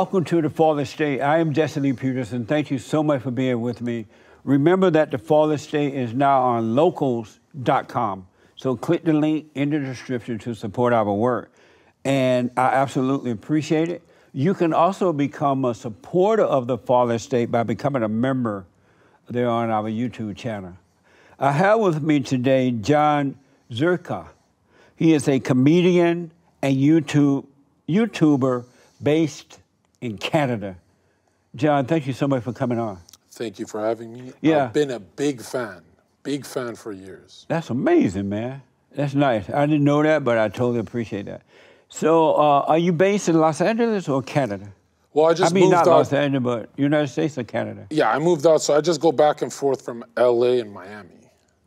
Welcome to the Fallen State. I am Lee Peterson. Thank you so much for being with me. Remember that the Fallen State is now on locals.com. So click the link in the description to support our work. And I absolutely appreciate it. You can also become a supporter of the Fallen State by becoming a member there on our YouTube channel. I have with me today Jon Zherka. He is a comedian and YouTube YouTuber based in Canada. Jon, thank you so much for coming on. Thank you for having me. Yeah. I've been a big fan, big fan for years. That's amazing, man. That's nice. I didn't know that, but I totally appreciate that. So, uh, are you based in Los Angeles or Canada? Well, I just I mean, moved not out. Los Angeles, but United States or Canada? Yeah, I moved out, so I just go back and forth from LA and Miami.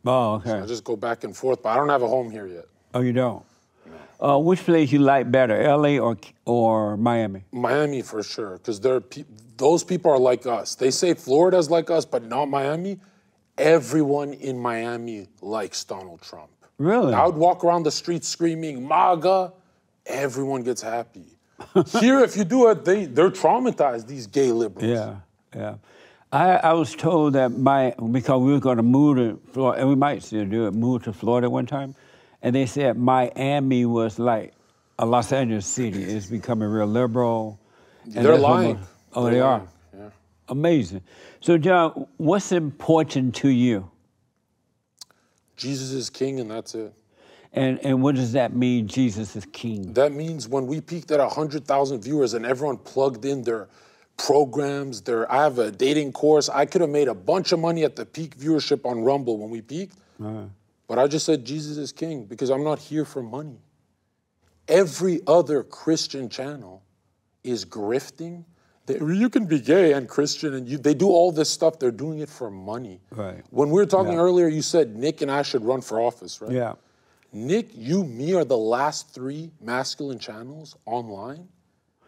Oh, okay. I just go back and forth, but I don't have a home here yet. oh, you don't? Uh, which place you like better, LA or or Miami? Miami for sure, because they're pe- those people are like us. They say Florida's like us, but not Miami. Everyone in Miami likes Donald Trump. Really? I would walk around the street screaming MAGA. Everyone gets happy. Here, if you do it, they they're traumatized. These gay liberals. Yeah, yeah. I, I was told that my because we were going to move to Florida, and we might still do it, move to Florida one time, and they said Miami was like a Los Angeles city. It's becoming real liberal. and They're lying. Oh, They're they are. Yeah. Amazing. So, Jon, what's important to you, Jesus is king, and that's it. and and what does that mean? Jesus is King. That means when we peaked at 100,000 viewers and everyone plugged in their programs, their I have a dating course. I could have made a bunch of money at the peak viewership on Rumble when we peaked. Uh-huh. But I just said Jesus is king because I'm not here for money. Every other Christian channel is grifting. They, you can be gay and Christian, and you, they do all this stuff. They're doing it for money. Right. When we were talking Yeah. earlier, you said Nick and I should run for office, right? Yeah. Nick, you, me are the last three masculine channels online.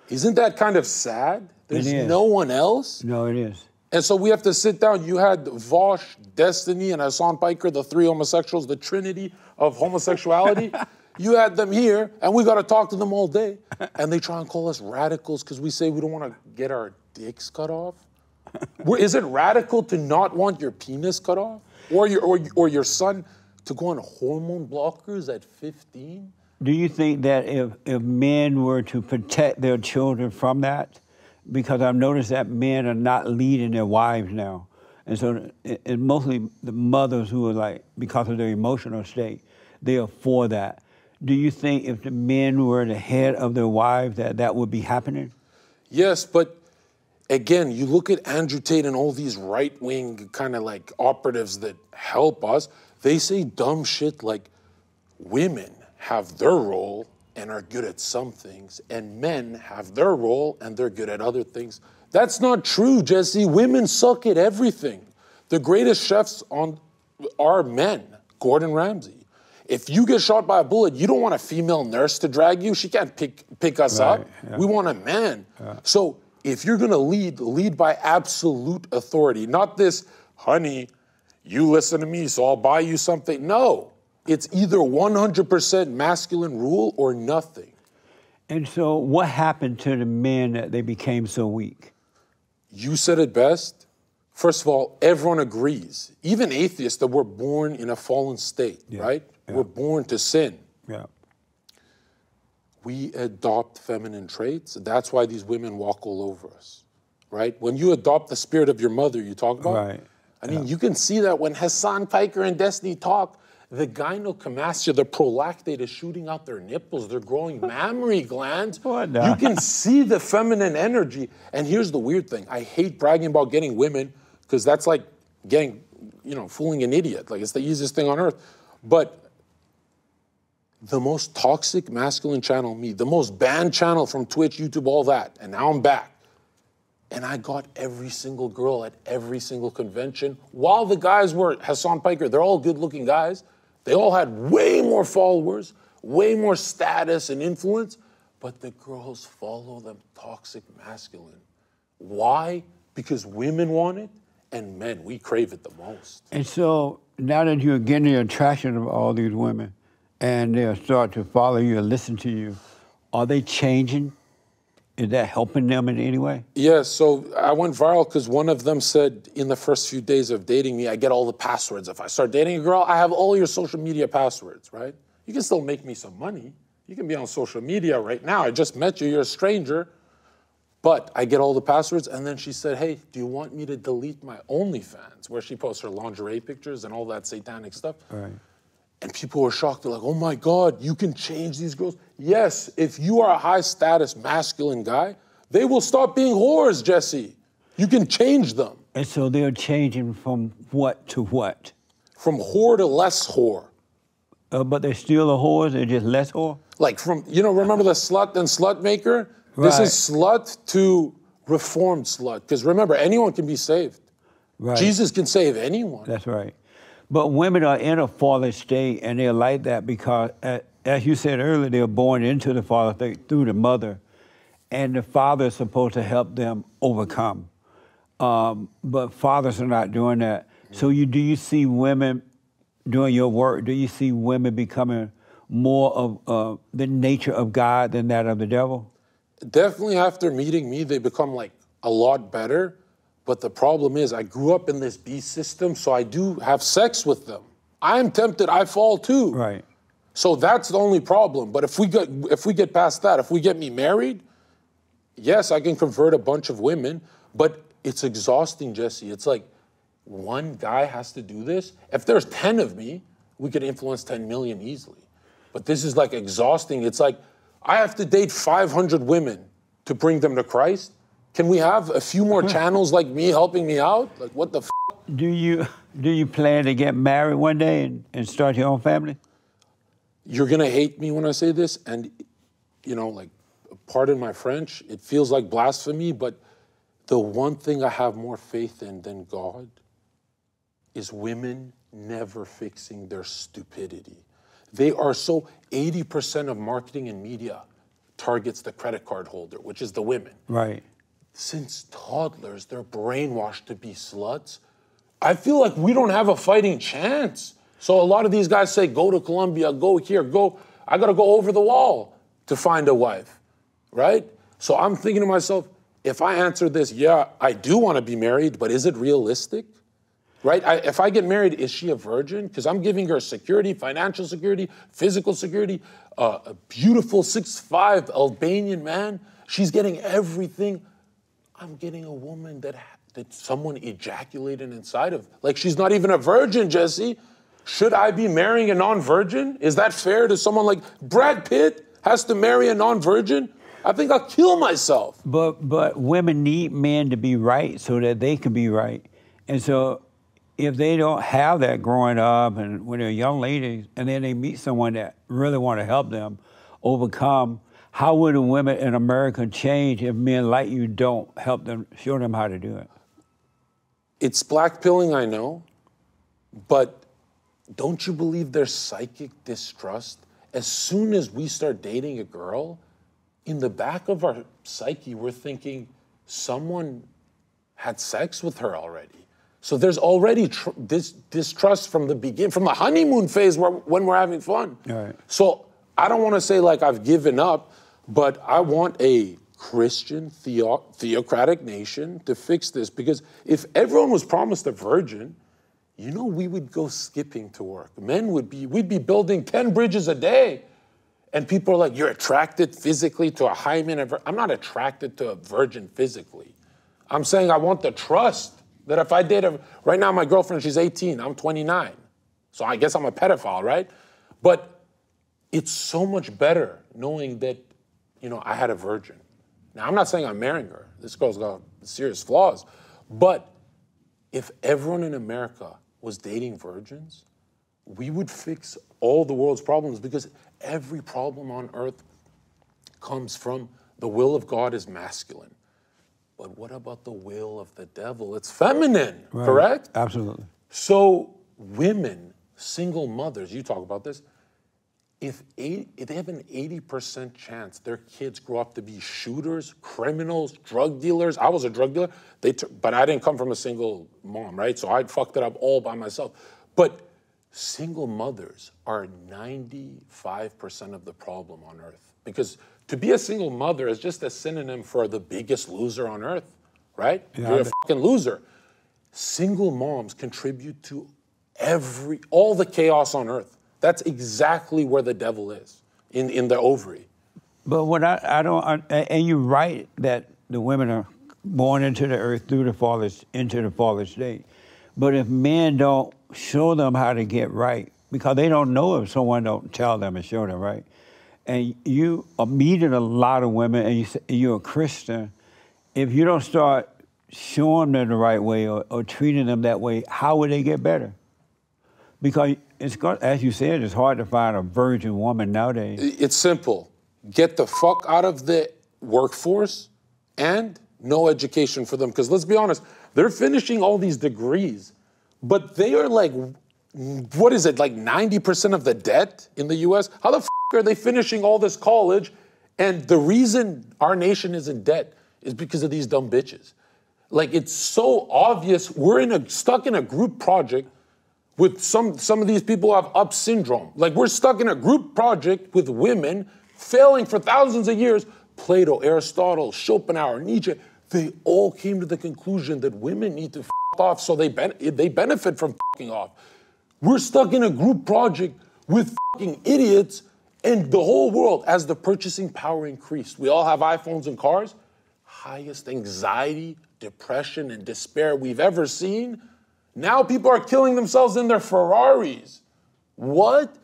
Isn't that kind of sad? There's no one else. No, it is. And so we have to sit down. You had Vaush, Destiny, and Hassan Piker, the three homosexuals, the trinity of homosexuality. you had them here, and we got to talk to them all day. And they try and call us radicals because we say we don't want to get our dicks cut off. Is it radical to not want your penis cut off? Or your, or, or your son to go on hormone blockers at 15? Do you think that if, if men were to protect their children from that, because I've noticed that men are not leading their wives now, and so it's mostly the mothers who are like because of their emotional state, they are for that. Do you think if the men were the head of their wives that that would be happening? Yes, but again, you look at Andrew Tate and all these right wing kind of like operatives that help us, they say dumb shit like women have their role and are good at some things, and men have their role and they're good at other things. That's not true, Jesse. Women suck at everything. The greatest chefs on are men. Gordon Ramsay. If you get shot by a bullet, you don't want a female nurse to drag you. She can't pick pick us Right, up. yeah. We want a man. So if you're gonna lead, lead by absolute authority, not this, honey, you listen to me, so I'll buy you something. No, it's either 100% masculine rule or nothing. And so, what happened to the men that they became so weak? You said it best. First of all, everyone agrees, even atheists, that we're born in a fallen state, right? We're born to sin. Yeah. we adopt feminine traits. That's why these women walk all over us, right? When you adopt the spirit of your mother, you talk about. Right. I mean, you can see that when Hassan Piker and Destiny talk, the gynecomastia, the prolactate is shooting out their nipples. They're growing mammary glands. What You can see the feminine energy. And here's the weird thing: I hate bragging about getting women because that's like getting, you know, fooling an idiot. Like it's the easiest thing on earth. But the most toxic masculine channel, me, the most banned channel from Twitch, YouTube, all that. And now I'm back. And I got every single girl at every single convention. While the guys were Hassan Piker, they're all good looking guys. They all had way more followers, way more status and influence, but the girls follow them toxic masculine. Why? Because women want it and men, we crave it the most. And so now that you're getting the attraction of all these women and they'll start to follow you and listen to you, are they changing? Is that helping them in any way? Yeah, so I went viral because one of them said in the first few days of dating me, I get all the passwords. If I start dating a girl, I have all your social media passwords, right? You can still make me some money. You can be on social media right now. I just met you, you're a stranger. But I get all the passwords, and then she said, Hey, do you want me to delete my OnlyFans, where she posts her lingerie pictures and all that satanic stuff? Right. And people were shocked. They're like, oh my God, you can change these girls. Yes, if you are a high status masculine guy, they will stop being whores, Jesse. You can change them And so they're changing from what to what? from whore to less whore. Uh, but they're still a whore, they're just less whore? Like from, you know, remember the slut and slut maker? Right. This is slut to reformed slut. Because remember, anyone can be saved. Right. Jesus can save anyone. That's right. But women are in a fallen state, and they're like that because, as you said earlier, they're born into the state through the mother, and the father is supposed to help them overcome. Um, but fathers are not doing that. So, you do you see women doing your work? Do you see women becoming more of uh, the nature of God than that of the devil? definitely after meeting me, they become like a lot better. But the problem is, I grew up in this beast system, so I do have sex with them. I'm tempted, I fall too. Right. So that's the only problem. But if we get if we get past that, if we get me married, yes, I can convert a bunch of women, but it's exhausting, Jesse. It's like one guy has to do this. If there's 10 of me, we could influence 10 million easily. But this is like exhausting. It's like I have to date 500 women to bring them to Christ. Can we have a few more channels like me helping me out? Like what the f- Do you do you plan to get married one day and, and start your own family? you're gonna hate me when I say this, and you know, like, pardon my French, it feels like blasphemy, but the one thing I have more faith in than God is women never fixing their stupidity. They are so 80% of marketing and media targets the credit card holder, which is the women. Right. Since toddlers, they're brainwashed to be sluts. I feel like we don't have a fighting chance. So a lot of these guys say, go to Colombia, go here, go. I gotta go over the wall to find a wife, right? So I'm thinking to myself, if I answer this, yeah, I do wanna be married, but is it realistic? Right? I, if I get married, is she a virgin? Because I'm giving her security, financial security, physical security, uh, a beautiful six-five Albanian man. She's getting everything. I'm getting a woman that that someone ejaculated inside of. Like she's not even a virgin, Jesse. Should I be marrying a non-virgin? Is that fair to someone like Brad Pitt has to marry a non-virgin? I think I'll kill myself. But but women need men to be right so that they can be right. And so if they don't have that growing up and when they're young ladies and then they meet someone that really want to help them overcome, how would the women in America change if men like you don't help them show them how to do it? It's blackpilling, I know, but don't you believe there's psychic distrust? As soon as we start dating a girl, in the back of our psyche, we're thinking someone had sex with her already. So there's already tr- this distrust from the begin, from the honeymoon phase where, when we're having fun. Right. So I don't want to say like I've given up, but I want a Christian theo- theocratic nation to fix this because if everyone was promised a virgin, you know we would go skipping to work. Men would be we'd be building 10 bridges a day. And people are like, you're attracted physically to a hymen. vir-" I'm not attracted to a virgin physically. I'm saying I want the trust that if I date a, right now my girlfriend, she's 18, I'm 29. So I guess I'm a pedophile, right? But it's so much better knowing that, you know, I had a virgin. Now I'm not saying I'm marrying her. This girl's got serious flaws. But if everyone in America was dating virgins, we would fix all the world's problems because every problem on earth comes from the will of God is masculine. But what about the will of the devil? It's feminine, correct? Absolutely. So women single mothers, you talk about this, if, eight, if they have an 80% chance their kids grow up to be shooters, criminals, drug dealers. I was a drug dealer, they t- but I didn't come from a single mom, right? So I fucked it up all by myself. But single mothers are 95% of the problem on earth. Because to be a single mother is just a synonym for the biggest loser on earth, right? You're a fucking loser. Single moms contribute to every all the chaos on earth. That's exactly where the devil is in, in the ovary. But what I, I don't, I, and you're right that the women are born into the earth through the fallen, into the fallen state. But if men don't show them how to get right, because they don't know if someone don't tell them and show them right, and you are meeting a lot of women, and you, you're a Christian, if you don't start showing them the right way or, or treating them that way, how would they get better? Because it's got, as you said, it's hard to find a virgin woman nowadays. It's simple. Get the fuck out of the workforce and no education for them. Because let's be honest, they're finishing all these degrees, but they are like, what is it, like 90% of the debt in the US? How the fuck are they finishing all this college? And the reason our nation is in debt is because of these dumb bitches. Like it's so obvious. We're in a stuck in a group project with some some of these people have up syndrome. Like we're stuck in a group project with women failing for thousands of years. Plato, Aristotle, Schopenhauer, Nietzsche, they all came to the conclusion that women need to f- off so they ben- they benefit from fucking off. We're stuck in a group project with fucking idiots and the whole world as the purchasing power increased. We all have iPhones and cars. Highest anxiety, depression, and despair we've ever seen. Now people are killing themselves in their Ferraris. What?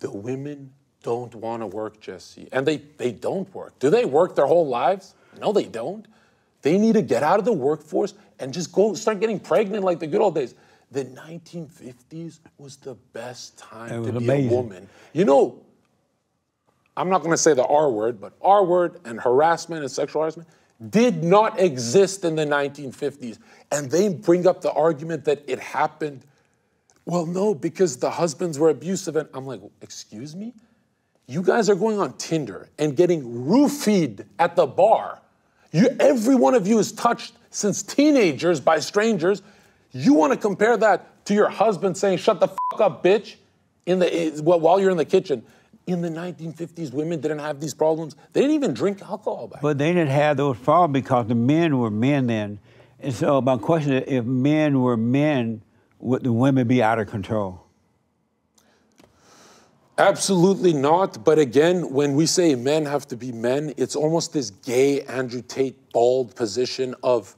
The women don't want to work, Jesse. And they, they don't work. Do they work their whole lives? No, they don't. They need to get out of the workforce and just go start getting pregnant like the good old days. The 1950s was the best time to be amazing. a woman. You know, I'm not going to say the R word, but R word and harassment and sexual harassment did not exist in the 1950s. And they bring up the argument that it happened. Well, no, because the husbands were abusive. And I'm like, excuse me? You guys are going on Tinder and getting roofied at the bar. You, every one of you is touched since teenagers by strangers. You want to compare that to your husband saying, shut the fuck up, bitch, in the, eh, while while you're in the kitchen. In the 1950s, women didn't have these problems. They didn't even drink alcohol back But they didn't have those problems because the men were men then. And so my question is, if men were men, would the women be out of control? Absolutely not. But again, when we say men have to be men, it's almost this gay Andrew Tate bald position of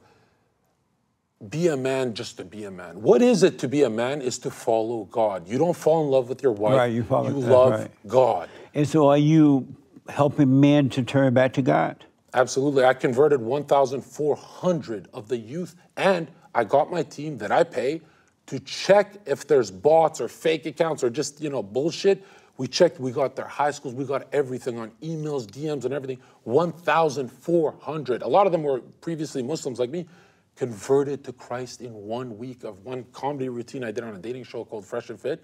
be a man just to be a man. What is it to be a man? Is to follow God. You don't fall in love with your wife. Right, you follow- that's love right. God. And so are you helping men to turn back to God? Absolutely. I converted 1,400 of the youth, and I got my team that I pay to check if there's bots or fake accounts or just, you know, bullshit. We checked, we got their high schools, we got everything on emails, DMs, and everything. 1,400. A lot of them were previously Muslims like me, converted to Christ in one week of one comedy routine I did on a dating show called Fresh and Fit.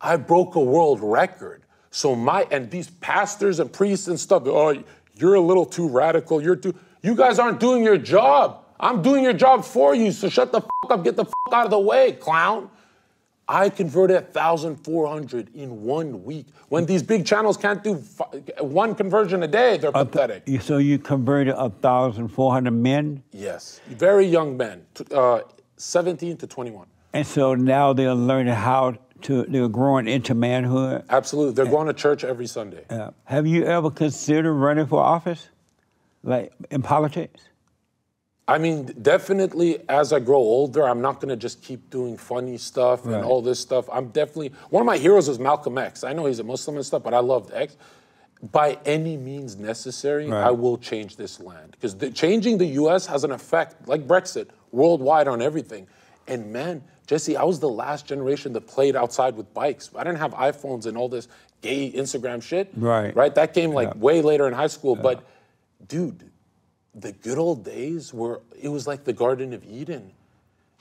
I broke a world record. So my and these pastors and priests and stuff, oh, you're a little too radical. You're too. You guys aren't doing your job. I'm doing your job for you. So shut the fuck up. Get the fuck out of the way, clown. I converted 1,400 in one week. When these big channels can't do one conversion a day, they're pathetic. You- So you converted 1,400 men, Yes, very young men, uh, 17 to 21. and so now they're learning how to, they're growing into manhood. Absolutely, they're going to church every Sunday. Uh, have you ever considered running for office, like in politics? I mean, definitely as I grow older, I'm not gonna just keep doing funny stuff and all this stuff. I'm definitely one of my heroes is Malcolm X. I know he's a Muslim and stuff, but I loved X. By any means necessary, Right. I will change this land because changing the U.S. has an effect, like Brexit, worldwide on everything. And man, Jesse, I was the last generation that played outside with bikes. I didn't have iPhones and all this gay Instagram shit. Right. Right. That came like way later in high school, but dude the good old days were it was like the garden of eden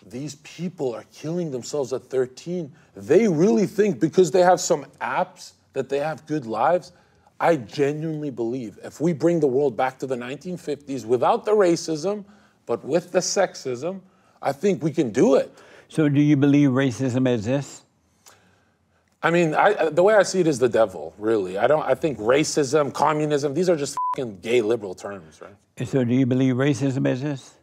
these people are killing themselves at 13. They really think because they have some apps that they have good lives. I genuinely believe if we bring the world back to the 1950s without the racism, but with the sexism, I think we can do it. So, do you believe racism exists? I mean, I, the way I see it is the devil, really. I don't. I think racism, communism, these are just fucking gay liberal terms, right? And so, do you believe racism exists?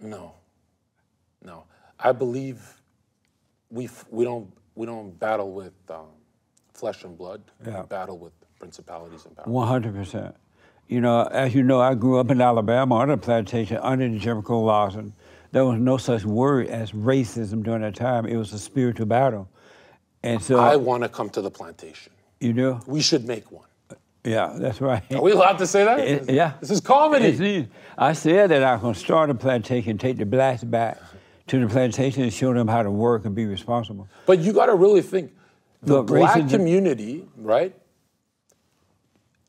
No, no. I believe we we don't we don't battle with um, flesh and blood. Yeah. We battle with principalities and powers. One hundred percent. You know, as you know, I grew up in Alabama on a plantation under the Jim Crow laws, and there was no such word as racism during that time. It was a spiritual battle, and so I want to come to the plantation. you know, We should make one. yeah, that's right. Are we allowed to say that? It- yeah. This is comedy. I said that I was going to start a plantation, take the blacks back to the plantation, and show them how to work and be responsible. But you got to really think the Look, black racism- community, right?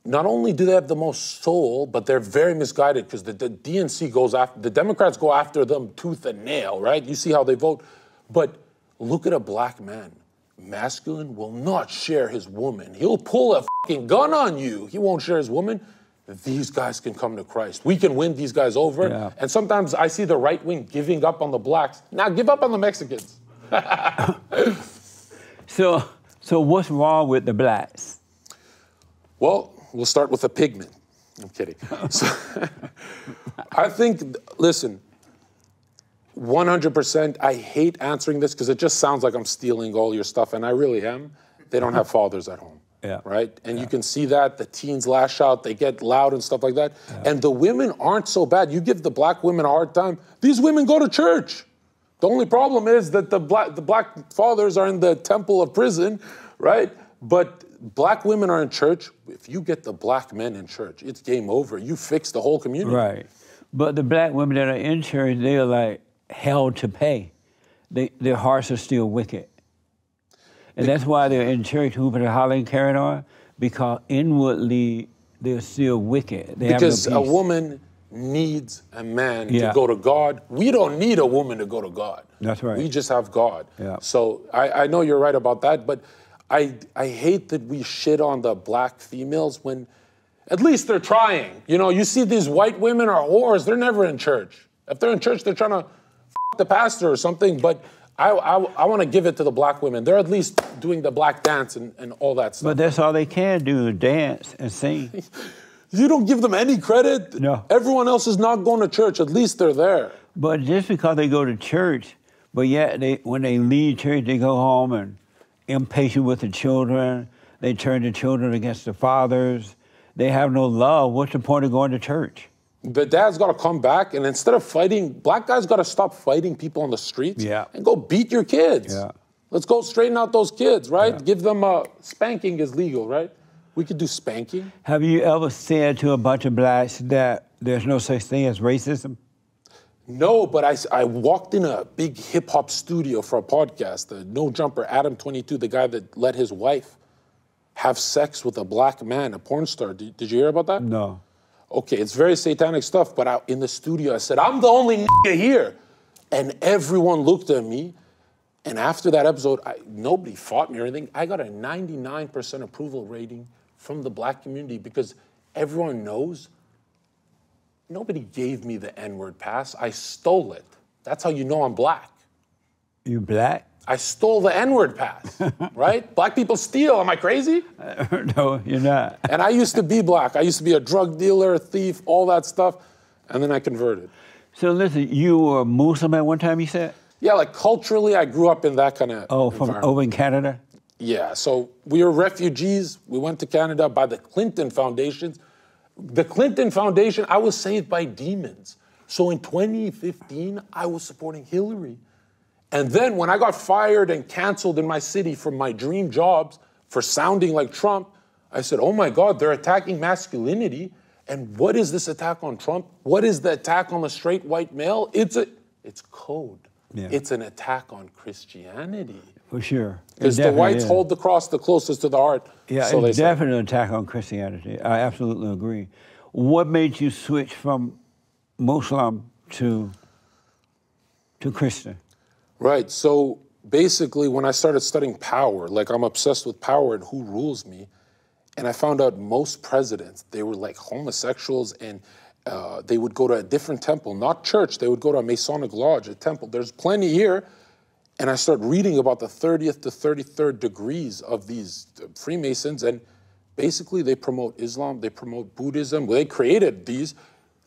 Not only do they have the most soul, but they're very misguided because the, the DNC goes after the Democrats go after them tooth and nail, right? You see how they vote. But look at a black man. Masculine will not share his woman. He'll pull a fucking gun on you. He won't share his woman. These guys can come to Christ. We can win these guys over. Yeah. And sometimes I see the right wing giving up on the blacks. Now give up on the Mexicans. So, so what's wrong with the blacks? Well, we'll start with a pigment. I'm kidding. So, I think, listen, 100%, I hate answering this because it just sounds like I'm stealing all your stuff, and I really am. They don't have fathers at home. Yeah. Right? And you can see that. The teens lash out, they get loud and stuff like that. And the women aren't so bad. You give the black women a hard time, these women go to church. The only problem is that the black, the black fathers are in the temple of prison, right? But black women are in church. If you get the black men in church, it's game over. You fix the whole community. Right. But the black women that are in church, they are like hell to pay. They, their hearts are still wicked. And that's why they're in church hooping and hollering, carrying on, because inwardly they're still wicked. They Because a woman needs a man Yeah. to go to God. We don't need a woman to go to God. That's right. We just have God. Yeah. So I, I know you're right about that, but I I hate that we shit on the black females when at least they're trying. You know, you see these white women are whores, they're never in church. If they're in church, they're trying to f- the pastor or something, but I, I, I want to give it to the black women. They're at least doing the black dance and, and all that stuff. But that's all they can do, dance and sing. You don't give them any credit. No. Everyone else is not going to church. At least they're there. But just because they go to church, but yet they when they leave church, they go home and impatient with the children. They turn the children against the fathers. They have no love. What's the point of going to church? The dad's got to come back, and instead of fighting, black guys got to stop fighting people on the streets Yeah. and go beat your kids. Yeah. Let's go straighten out those kids, right? Give them a spanking is legal, right? We could do spanking. Have you ever said to a bunch of blacks that there's no such thing as racism? No, but I, I walked in a big hip hop studio for a podcast. The No Jumper Adam 22, the guy that let his wife have sex with a black man, a porn star. Did, did you hear about that? No. Okay, it's very satanic stuff, but I, in the studio, I said, I'm the only nigga here. And everyone looked at me. And after that episode, I, nobody fought me or anything. I got a 99% approval rating from the black community because everyone knows nobody gave me the N word pass. I stole it. That's how you know I'm black. You black? I stole the N word pass, right? Black people steal. Am I crazy? no, you're not. And I used to be black. I used to be a drug dealer, a thief, all that stuff. And then I converted. So listen, you were Muslim at one time, you said? Yeah, like culturally, I grew up in that kind of. Oh, from over in Canada? Yeah, so we were refugees. We went to Canada by the Clinton Foundation. The Clinton Foundation, I was saved by demons. So in 2015, I was supporting Hillary. And then when I got fired and canceled in my city from my dream jobs for sounding like Trump, I said, oh my God, they're attacking masculinity. And what is this attack on Trump? What is the attack on the straight white male? It's a it's code. Yeah. It's an attack on Christianity. For sure. Because the whites is. hold the cross the closest to the heart. Yeah, so it's definitely an attack on Christianity. I absolutely agree. What made you switch from Muslim to to Christian? Right. So basically, when I started studying power, like I'm obsessed with power and who rules me, and I found out most presidents they were like homosexuals, and uh, they would go to a different temple, not church. They would go to a Masonic lodge, a temple. There's plenty here, and I started reading about the 30th to 33rd degrees of these Freemasons, and basically they promote Islam, they promote Buddhism. Well, they created these.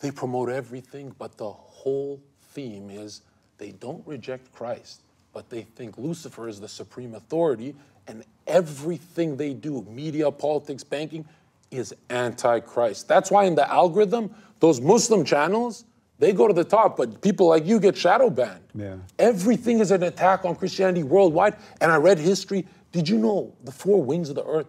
They promote everything, but the whole theme is they don't reject Christ, but they think Lucifer is the supreme authority, and everything they do, media, politics, banking, is anti-Christ. That's why in the algorithm, those Muslim channels, they go to the top, but people like you get shadow banned. Yeah. Everything is an attack on Christianity worldwide. And I read history. Did you know the four wings of the earth?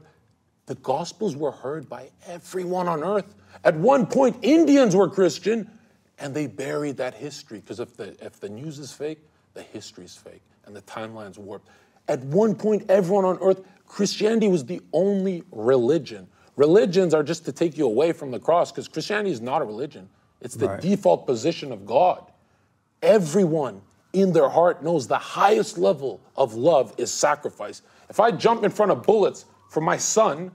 The gospels were heard by everyone on earth. At one point, Indians were Christian, and they buried that history because if the if the news is fake, the history is fake, and the timeline's warped. At one point, everyone on earth, Christianity was the only religion. Religions are just to take you away from the cross because Christianity is not a religion. It's the Right. default position of God. Everyone in their heart knows the highest level of love is sacrifice. If I jump in front of bullets for my son,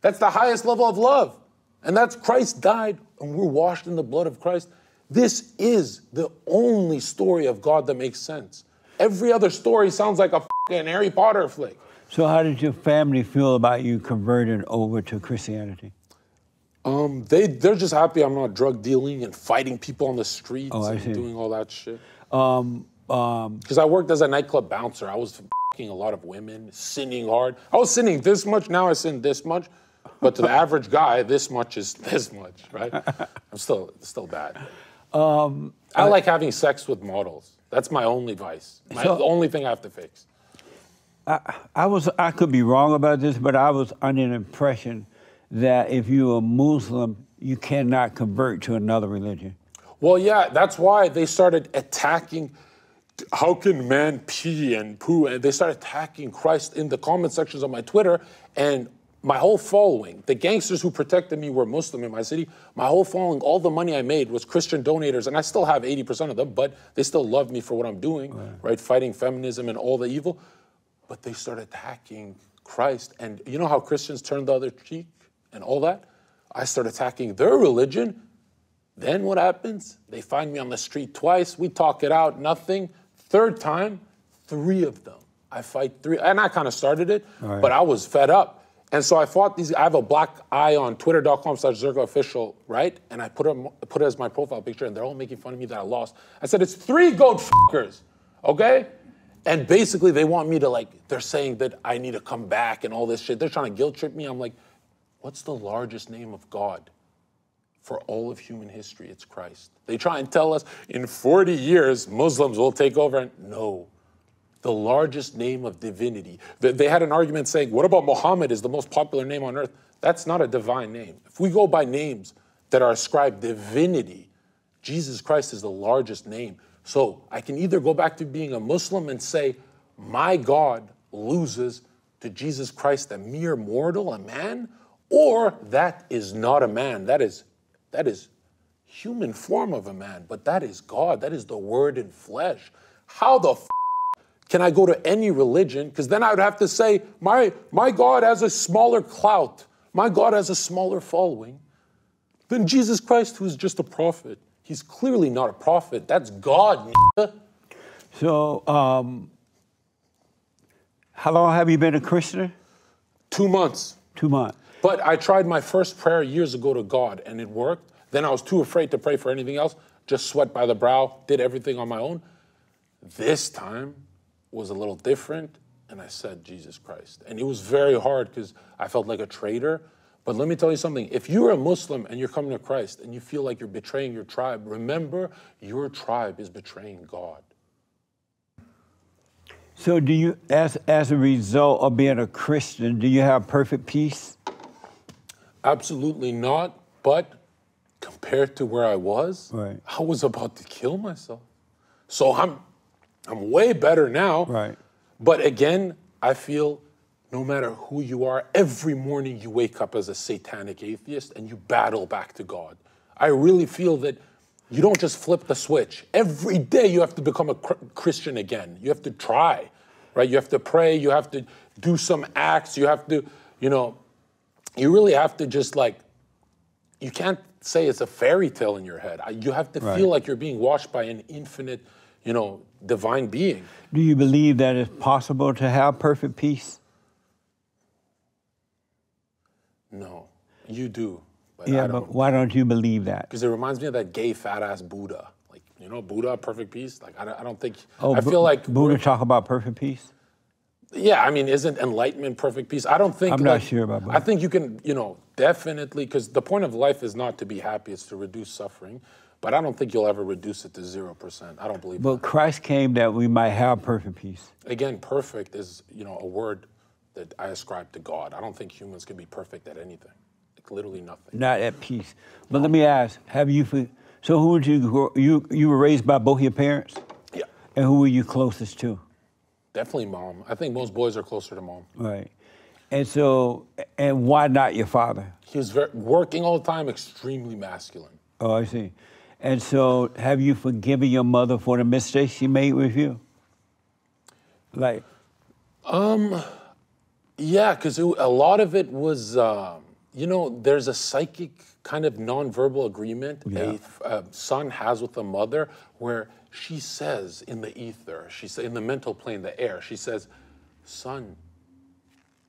that's the highest level of love. And that's Christ died and we're washed in the blood of Christ. This is the only story of God that makes sense. Every other story sounds like a fucking Harry Potter flick. So, how did your family feel about you converting over to Christianity? Um, they they're just happy I'm not drug dealing and fighting people on the streets Oh, and see. doing all that shit. Um, um, Because I worked as a nightclub bouncer. I was fucking a lot of women, sinning hard. I was sinning this much, now I sin this much. But to the average guy, this much is this much, right? I'm still still bad. Um, I like having sex with models. That's my only vice. My, So- the only thing I have to fix. I was I could be wrong about this, but I was under an impression that if you're a Muslim, you cannot convert to another religion. Well, yeah, that's why they started attacking. How can man pee and poo? And they started attacking Christ in the comment sections of my Twitter. And my whole following, the gangsters who protected me were Muslim in my city. My whole following, all the money I made was Christian donators. And I still have 80% of them, but they still love me for what I'm doing, right? Fighting feminism and all the evil. But they started attacking Christ. And you know how Christians turn the other cheek and all that? I start attacking their religion. Then what happens? They find me on the street twice. We talk it out, nothing. Third time, three of them. I fight three, and I kind of started it, right. but I was fed up. And so I fought these. I have a black eye on twitter.com slash official, right? And I put it, put it as my profile picture, and they're all making fun of me that I lost. I said, it's three goat fuckers, okay? And basically, they want me to like, they're saying that I need to come back and all this shit. They're trying to guilt trip me. I'm like, what's the largest name of God? for all of human history, it's Christ. They try and tell us in 40 years Muslims will take over. And no, the largest name of divinity. They- They had an argument saying, what about Muhammad is the most popular name on earth? That's not a divine name. If we go by names that are ascribed divinity, Jesus Christ is the largest name. So I can either go back to being a Muslim and say, my God loses to Jesus Christ, a mere mortal, a man, or that is not a man. That is that is human form of a man, but that is God. That is the word in flesh. How the f- can I go to any religion? Because then I would have to say, my, my God has a smaller clout. My God has a smaller following than Jesus Christ, who's just a prophet. He's clearly not a prophet. That's God. So, um, how long have you been a Christian? Two months. Two months. But I tried my first prayer years ago to God and it worked. Then I was too afraid to pray for anything else, just sweat by the brow, did everything on my own. This time was a little different and I said Jesus Christ. And it was very hard because I felt like a traitor. But let me tell you something if you're a Muslim and you're coming to Christ and you feel like you're betraying your tribe, remember your tribe is betraying God. So, do you, as as a result of being a Christian, do you have perfect peace? Absolutely not. But compared to where I was, Right. I was about to kill myself. So I'm I'm way better now. Right. But again, I feel no matter who you are, every morning you wake up as a satanic atheist and you battle back to God. I really feel that You don't just flip the switch. Every day you have to become a Christian again. You have to try, right? You have to pray. You have to do some acts. You have to, you know, you really have to just like, you can't say it's a fairy tale in your head. You have to Right. feel like you're being washed by an infinite, you know, divine being. Do you believe that it's possible to have perfect peace? No, you do. But Yeah, but why don't you believe that? Because it reminds me of that gay fat ass Buddha. Like, you know, Buddha, perfect peace. Like, I don't, I don't think, oh, I Bu- feel like, Buddha talk about perfect peace. Yeah, I mean, isn't enlightenment perfect peace? I don't think. I'm not like- sure about that. I think you can, you know, definitely, because the point of life is not to be happy, it's to reduce suffering. But I don't think you'll ever reduce it to 0%. I don't believe But Christ came that we might have perfect peace. Again, perfect is, you know, a word that I ascribe to God. I don't think humans can be perfect at anything. Like, literally nothing. not at peace. But let me ask: Have you? So who would you? You you were raised by both your parents, Yeah, and who were you closest to? Definitely mom. I think most boys are closer to mom. Right. And so, and why not your father? He was very, working all the time, extremely masculine. Oh, I see. And so, have you forgiven your mother for the mistakes she made with you? Like, um, Yeah, because a lot of it was, um, you know, there's a psychic kind of nonverbal agreement Yeah. a, a son has with a mother where she says in the ether, she says in the mental plane, the air, she says, son,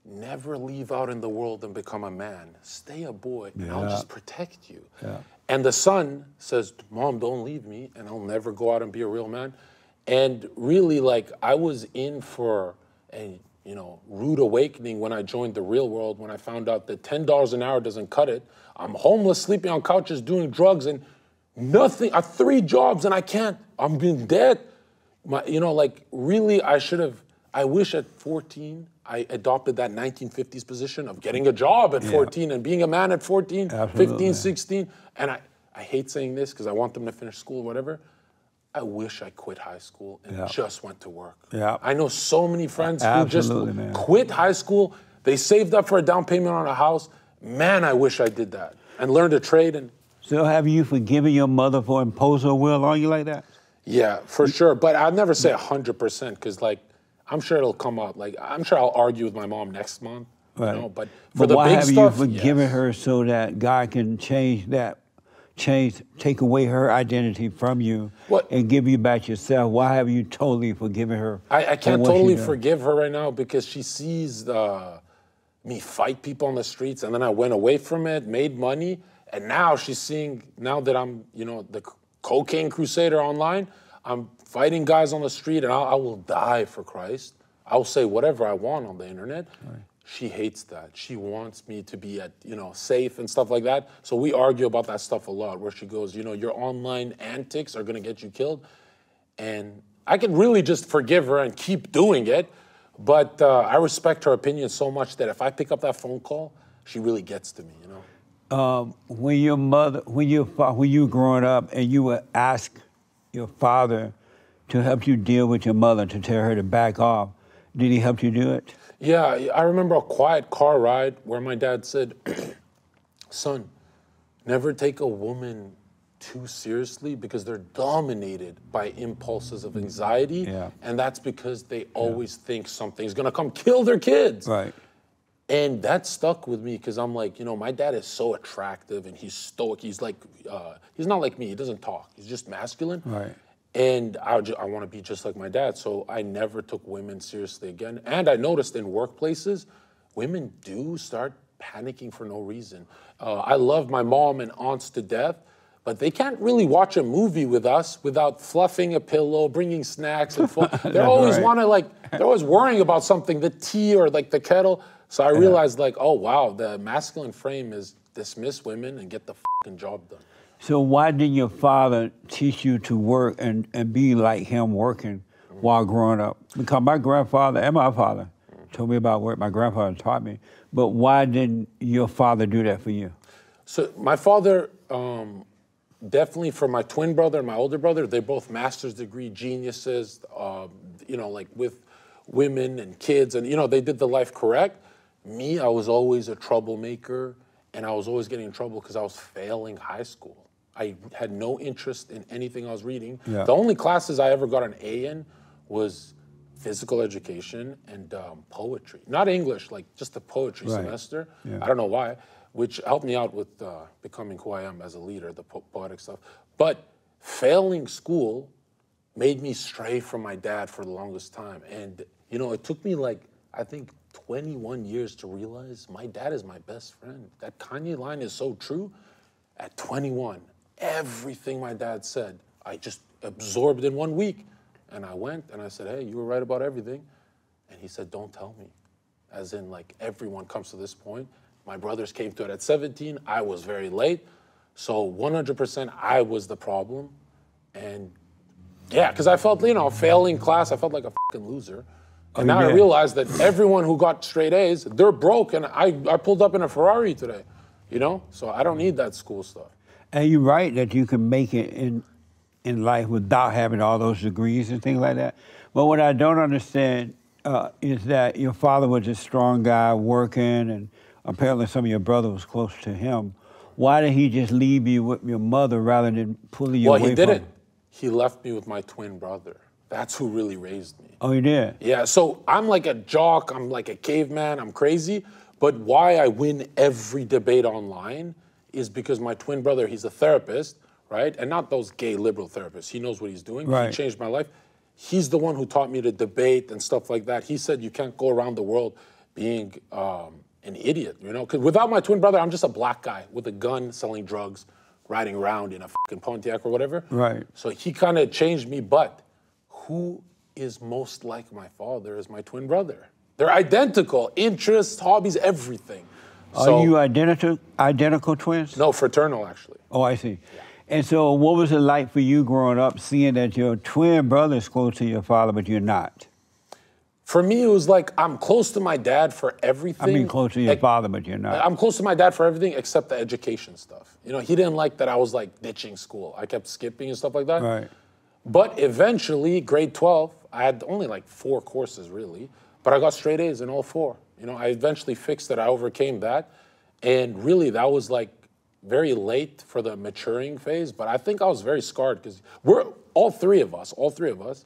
never leave out in the world and become a man. Stay a boy, and I'll just protect you. Yeah. And the son says, Mom, don't leave me, and I'll never go out and be a real man. And really, like, I was in for a you know rude awakening when I joined the real world. When I found out that ten dollars an hour doesn't cut it. I'm homeless, sleeping on couches, doing drugs, and nothing. I have three jobs, and I can't. I'm being dead. My, you know, like really, I should have. I wish at 14 I adopted that 1950s position of getting a job at 14 and being a man at 14, Absolutely. 15, 16. And I, I hate saying this because I want them to finish school or whatever. I wish I quit high school and Yeah. just went to work. Yeah. I know so many friends who just man. quit high school. They saved up for a down payment on a house. Man, I wish I did that and learned a trade. And so have you forgiven your mother for imposing her will on you like that? Yeah, for sure. But I'd never say 100% because, like, I'm sure it'll come up. Like, I'm sure I'll argue with my mom next month. Right. You know? But for but the why big have stuff, you forgiven yes. her so that God can change that, change, take away her identity from you What- and give you back yourself? Why have you totally forgiven her? I, I can't totally forgive her right now because she sees uh, me fight people on the streets, and then I went away from it, made money, and now she's seeing now that I'm, you know, the cocaine crusader online. I'm fighting guys on the street, and I'll, I will die for Christ. I'll say whatever I want on the internet. She hates that. She wants me to be at, you know, safe and stuff like that. So we argue about that stuff a lot. Where she goes, you know, your online antics are gonna get you killed and I can really just forgive her and keep doing it. But uh, I respect her opinion so much that if I pick up that phone call, she really gets to me. Um, when your mother, when you when you were growing up, and you would ask your father to help you deal with your mother to tell her to back off, did he help you do it? Yeah, I remember a quiet car ride where my dad said, "Son, never take a woman too seriously because they're dominated by impulses of anxiety, Yeah. and that's because they always think something's gonna come kill their kids." Right. And that stuck with me because I'm like, you know, my dad is so attractive and he's stoic. He's like, uh, he's not like me. He doesn't talk. He's just masculine. Right. And I, ju- I want to be just like my dad. So I never took women seriously again. And I noticed in workplaces, women do start panicking for no reason. Uh, I love my mom and aunts to death, but they can't really watch a movie with us without fluffing a pillow, bringing snacks, and fo- they always right. want to like they're always worrying about something, the tea or like the kettle. So I realized like, oh wow, the masculine frame is dismiss women and get the fucking job done. So why didn't your father teach you to work and, and be like him working while growing up? Because my grandfather and my father told me about work. My grandfather taught me. But why didn't your father do that for you? So my father, um, definitely for my twin brother and my older brother, they're both master's degree geniuses. Um, you know, like with women and kids, and you know they did the life correct. Me, I was always a troublemaker, and I was always getting in trouble because I was failing high school. I had no interest in anything I was reading. Yeah. The only classes I ever got an A in was physical education and um, poetry. Not English, like just the poetry Right. semester. Yeah. I don't know why, which helped me out with uh, becoming who I am as a leader, the poetic stuff. But failing school made me stray from my dad for the longest time. And, you know, it took me like, I think 21 years to realize my dad is my best friend. That Kanye line is so true. At 21, everything my dad said, I just absorbed in one week. And I went and I said, hey, you were right about everything. And he said, don't tell me. As in, like, everyone comes to this point. My brothers came to it at 17. I was very late. So 100% I was the problem. And yeah, because I felt, you know, failing class, I felt like a fucking loser. And now I Oh, realize that everyone who got straight A's, they're broke. And I, I pulled up in a Ferrari today, you know? So I don't need that school stuff. And you're right that you can make it in in life without having all those degrees and things like that. But what I don't understand uh, is that your father was a strong guy working, and apparently some of your brother was close to him. Why did he just leave you with your mother rather than pulling you Well, away he didn't. He left me with my twin brother. That's who really raised me. Oh, he did. Yeah, so I'm like a jock, I'm like a caveman, I'm crazy. But why I win every debate online is because my twin brother, he's a therapist, right? And not those gay liberal therapists. He knows what he's doing. Right. He changed my life. He's the one who taught me to debate and stuff like that. He said you can't go around the world being um, an idiot, you know? Because without my twin brother, I'm just a black guy with a gun selling drugs, riding around in a fucking Pontiac or whatever. Right. So he kind of changed me, but who is most like my father is my twin brother. They're identical, interests, hobbies, everything. Are you identical identical twins? no fraternal actually? Oh, I see. And so, what was it like for you growing up, seeing that your twin brother is close to your father, but you're not? For me, it was like I'm close to my dad for everything. I mean, close to your father, but you're not. I'm close to my dad for everything except the education stuff. You know, he didn't like that I was like ditching school. I kept skipping and stuff like that. Right. But eventually, grade 12, I had only like four courses really, but I got straight A's in all four. You know, I eventually fixed it. I overcame that. And really, that was like very late for the maturing phase, but I think I was very scarred because we're all three of us, all three of us,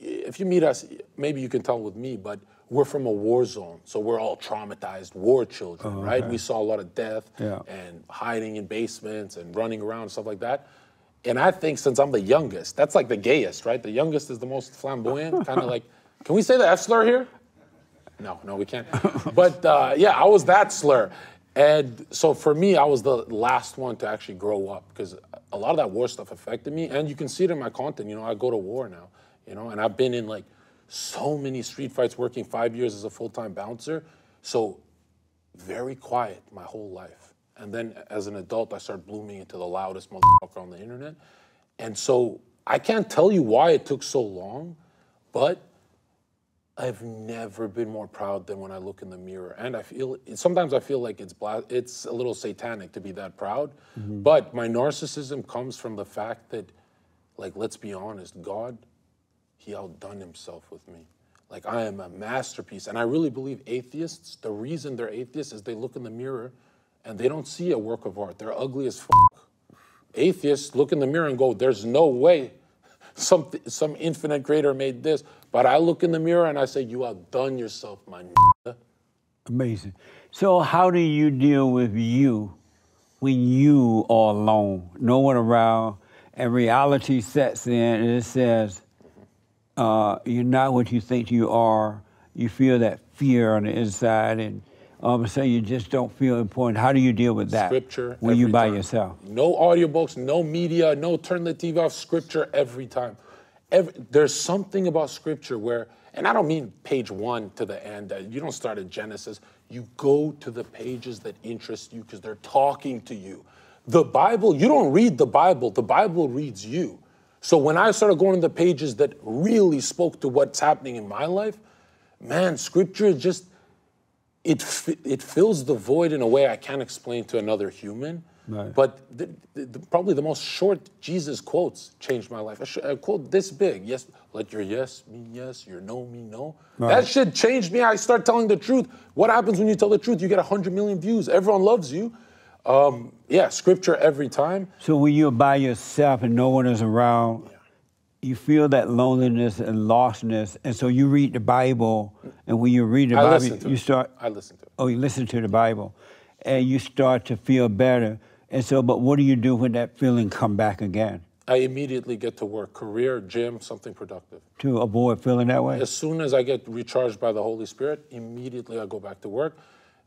if you meet us, maybe you can tell with me, but we're from a war zone, so we're all traumatized war children, right? We saw a lot of death Yeah. and hiding in basements and running around and stuff like that. And I think since I'm the youngest, that's like the gayest, right? The youngest is the most flamboyant, kind of like. Can we say the F slur here? No, no, we can't. But uh, yeah, I was that slur. And so for me, I was the last one to actually grow up because a lot of that war stuff affected me. And you can see it in my content. You know, I go to war now, you know, and I've been in like so many street fights working five years as a full time bouncer. So very quiet my whole life. And then as an adult, I started blooming into the loudest motherfucker on the internet. And so I can't tell you why it took so long, but I've never been more proud than when I look in the mirror. And I feel sometimes I feel like it's bla- it's a little satanic to be that proud. Mm-hmm. But my narcissism comes from the fact that, like, let's be honest, God, He outdone Himself with me. Like I am a masterpiece, and I really believe atheists. The reason they're atheists is they look in the mirror, and they don't see a work of art. They're ugly as fuck. Atheists look in the mirror and go, "There's no way." Some, some infinite creator made this. But I look in the mirror and I say, You outdone yourself, my. Amazing. So, how do you deal with you when you are alone, no one around, and reality sets in and it says, uh, You're not what you think you are? You feel that fear on the inside, and all of a sudden you just don't feel important. How do you deal with that Scripture. when you by time. yourself? No audiobooks, no media, no turn the TV off. Scripture every time. Every, there's something about Scripture where, and I don't mean page one to the end. You don't start at Genesis. You go to the pages that interest you because they're talking to you. The Bible, you don't read the Bible. The Bible reads you. So when I started going to the pages that really spoke to what's happening in my life, man, Scripture just it it fills the void in a way I can't explain to another human. Right. But the, the, probably the most short Jesus quotes changed my life. A, a quote this big: "Yes, let your yes mean yes, your no mean no." Right. That shit changed me. I start telling the truth. What happens when you tell the truth? You get hundred million views. Everyone loves you. Um, yeah, scripture every time. So when you're by yourself and no one is around, you feel that loneliness and lostness, and so you read the Bible, and when you read the I Bible, you it. start. I listen to it. Oh, you listen to the Bible, and you start to feel better. And so, but what do you do when that feeling come back again I immediately get to work, career, gym, something productive. to avoid feeling that way? As soon as I get recharged by the Holy Spirit, immediately I go back to work.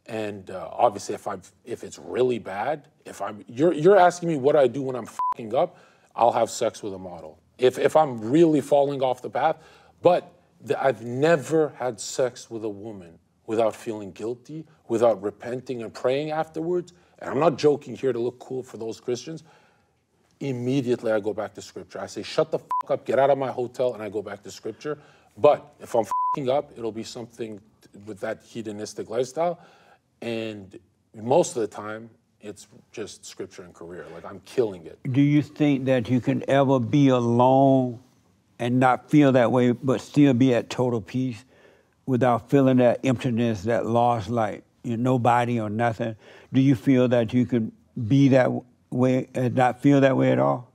And uh, obviously, if I if it's really bad, if I'm you're you're asking me what I do when I'm fucking up, I'll have sex with a model. If if I'm really falling off the path, but the, I've never had sex with a woman without feeling guilty, without repenting and praying afterwards. And I'm not joking here to look cool for those Christians immediately I go back to scripture. I say, shut the fuck up, get out of my hotel, and I go back to scripture. But if I'm fucking up, it'll be something with that hedonistic lifestyle. And most of the time, it's just scripture and career. Like I'm killing it. Do you think that you can ever be alone and not feel that way, but still be at total peace without feeling that emptiness, that loss, like you're nobody or nothing? Do you feel that you can be that way and not feel that way at all?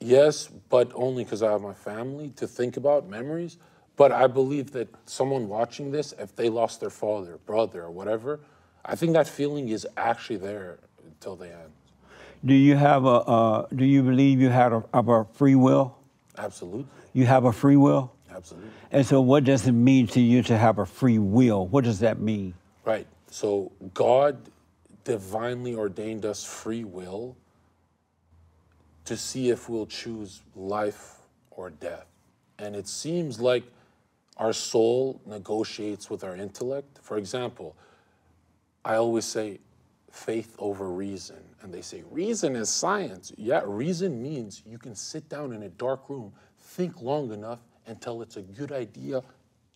Yes, but only because I have my family to think about memories. But I believe that someone watching this, if they lost their father, brother, or whatever, I think that feeling is actually there until the end. Do you have a? Uh, do you believe you had a, have a free will? Absolutely. You have a free will, Absolutely. and so what does it mean to you to have a free will? What does that mean? Right. So God divinely ordained us free will to see if we'll choose life or death. And it seems like our soul negotiates with our intellect. For example, I always say faith over reason. And they say reason is science. Yeah, reason means you can sit down in a dark room, think long enough until it's a good idea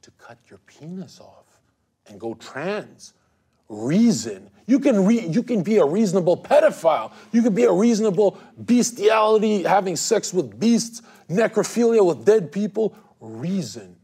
to cut your penis off and go trans. Reason. You can re- you can be a reasonable pedophile. You can be a reasonable bestiality, having sex with beasts, necrophilia with dead people. Reason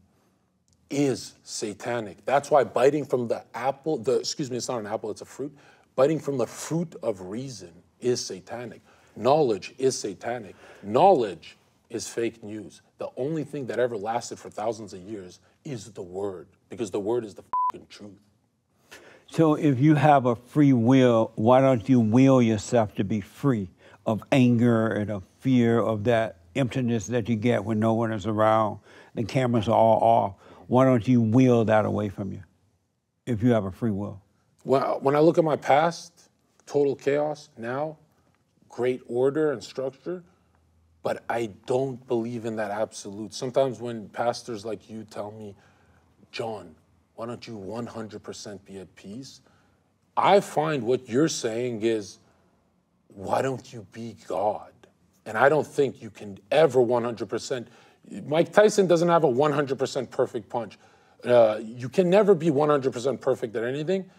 is satanic. That's why biting from the apple, the excuse me, it's not an apple, it's a fruit. Biting from the fruit of reason is satanic. Knowledge is satanic. Knowledge is fake news. The only thing that ever lasted for thousands of years is the word, because the word is the truth. So if you have a free will, why don't you will yourself to be free of anger and of fear of that emptiness that you get when no one is around, the cameras are all off. Why don't you will that away from you if you have a free will? When, when I look at my past, total chaos, now, great order and structure, but I don't believe in that absolute. Sometimes when pastors like you tell me, Jon, why don't you 100% be at peace? I find what you're saying is, why don't you be God? And I don't think you can ever 100%. Mike Tyson doesn't have a 100% perfect punch. Uh, you can never be 100% perfect at anything.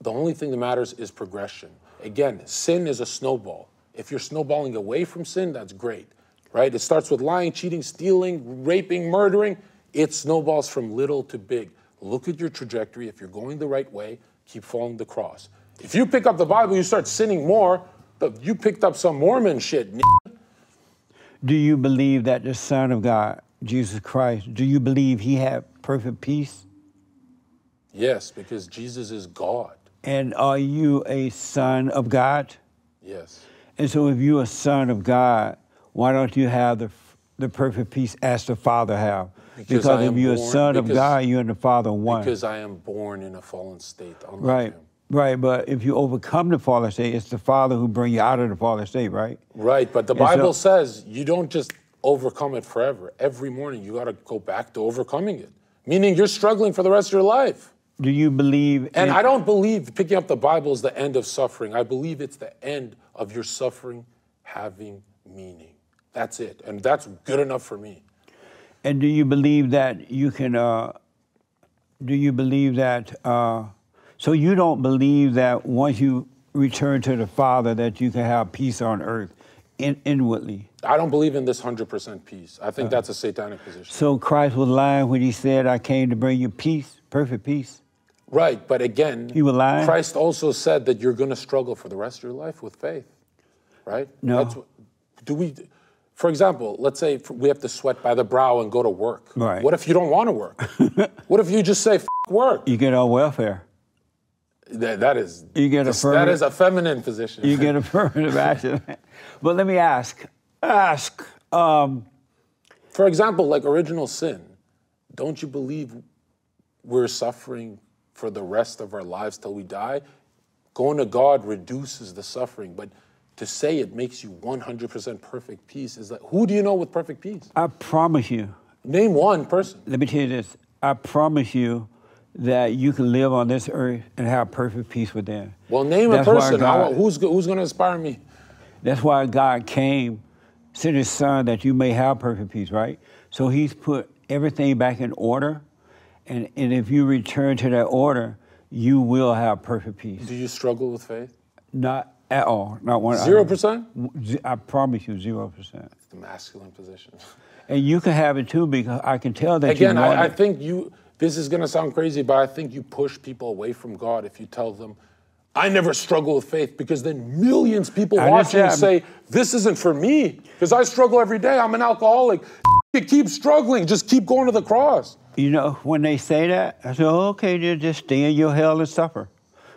The only thing that matters is progression. Again, sin is a snowball. If you're snowballing away from sin, that's great, right? It starts with lying, cheating, stealing, raping, murdering. It snowballs from little to big. Look at your trajectory. If you're going the right way, keep following the cross. If you pick up the Bible, you start sinning more, but you picked up some Mormon shit. Do you believe that the Son of God, Jesus Christ, do you believe he had perfect peace? Yes, because Jesus is God. And are you a son of God? Yes. And so if you're a son of God, why don't you have the, the perfect peace as the Father have? Because I if you're a born- son of God, you and the Father one. Because I am born in a fallen state. Right, him. Right. But if you overcome the fallen state, it's the Father who bring you out of the fallen state, right? Right, but the And so- Bible says you don't just overcome it forever. Every morning you got to go back to overcoming it, meaning you're struggling for the rest of your life. Do you believe? And I don't believe picking up the Bible is the end of suffering. I believe it's the end of your suffering having meaning. That's it. And that's good enough for me. And do you believe that you can? Uh, do you believe that? Uh, so you don't believe that once you return to the Father, that you can have peace on earth, in, inwardly. I don't believe in this 100% peace. I think uh-huh. that's a satanic position. So Christ was lying when he said, "I came to bring you peace, perfect peace." Right, but again, He was lying? Christ also said that you're going to struggle for the rest of your life with faith, right? No. what- do we? For example, let's say we have to sweat by the brow and go to work. Right. What if you don't want to work? what if you just say work? You get on welfare. That, that is. You get a that is a feminine position. You get affirmative action. But let me ask, ask. Um, For example, like original sin, don't you believe we're suffering for the rest of our lives till we die? Going to God reduces the suffering, but to say it makes you 100% perfect peace is like, who do you know with perfect peace? I promise you. Name one person. Let me tell you this. I promise you that you can live on this earth and have perfect peace within. Well, name That's a person. God- who's, who's going to inspire me? That's why God came, sent His Son, that you may have perfect peace, right? So He's put everything back in order, and, and if you return to that order, you will have perfect peace. Do you struggle with faith? Not at all, not one. Zero percent? I promise you, zero percent. It's the masculine position. And you can have it too because I can tell that Again, I, I think you, this is going to sound crazy, but I think you push people away from God if you tell them, I never struggle with faith, because then millions of people I watching understand. say, This isn't for me, because I struggle every day. I'm an alcoholic. You keep struggling, just keep going to the cross. You know, when they say that, I say, oh, okay, then just stay in your hell and suffer.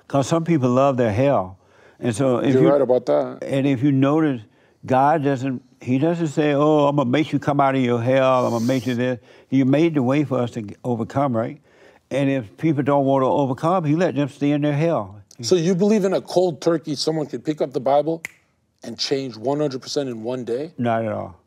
Because some people love their hell. And so if You're you, right about that. And if you notice, God doesn't, He doesn't say, oh, I'm going to make you come out of your hell, I'm going to make you this. He made the way for us to overcome, right? And if people don't want to overcome, He let them stay in their hell. So you believe in a cold turkey, someone could pick up the Bible and change 100% in one day? Not at all.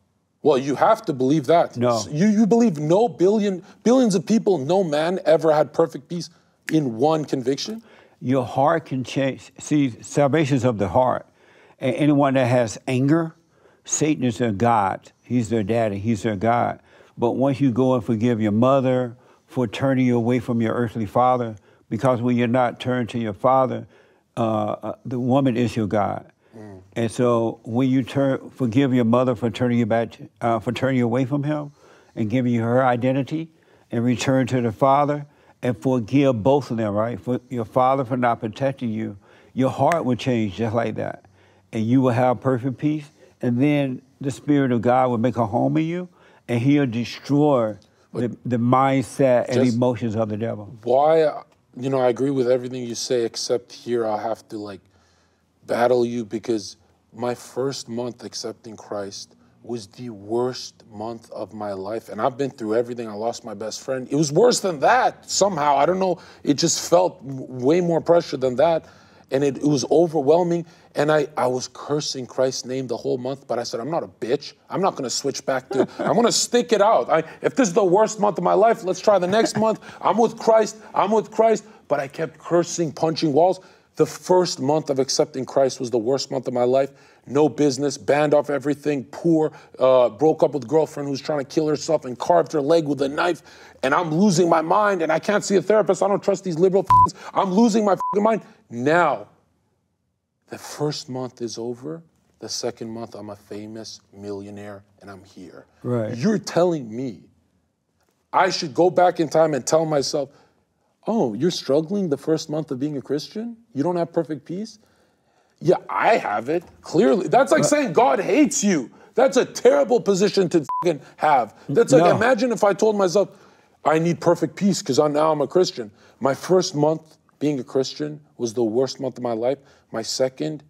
Well, you have to believe that. No. You, you believe no billion, billions of people, no man ever had perfect peace in one conviction? Your heart can change. See, salvation's of the heart. And anyone that has anger, Satan is their God. He's their daddy. He's their God. But once you go and forgive your mother for turning you away from your earthly father, because when you're not turned to your father, uh, uh, the woman is your God. And so when you turn, forgive your mother for turning you back, uh, for turning you away from him, and giving you her identity, and return to the Father, and forgive both of them, right? For your father for not protecting you, your heart will change just like that, and you will have perfect peace. And then the Spirit of God will make a home in you, and He'll destroy the, the mindset and emotions of the devil. Why, you know, I agree with everything you say, except here I'll have to like battle you because my first month accepting Christ was the worst month of my life. And I've been through everything. I lost my best friend. It was worse than that somehow. I don't know. It just felt way more pressure than that. And it, it was overwhelming. And I, I was cursing Christ's name the whole month, but I said, I'm not a bitch. I'm not gonna switch back to, I'm gonna stick it out. I, if this is the worst month of my life, let's try the next month. I'm with Christ, I'm with Christ. But I kept cursing, punching walls. The first month of accepting Christ was the worst month of my life. No business, banned off everything, poor, uh, broke up with girlfriend who's trying to kill herself and carved her leg with a knife. And I'm losing my mind and I can't see a therapist. I don't trust these liberal f***ings. I'm losing my f***ing mind. Now, the first month is over. The second month, I'm a famous millionaire and I'm here. Right. You're telling me I should go back in time and tell myself, oh, you're struggling the first month of being a Christian? You don't have perfect peace? Yeah, I have it. Clearly. That's like uh, saying God hates you. That's a terrible position to have. That's like, No. imagine if I told myself, I need perfect peace because now I'm a Christian. My first month being a Christian was the worst month of my life. My second,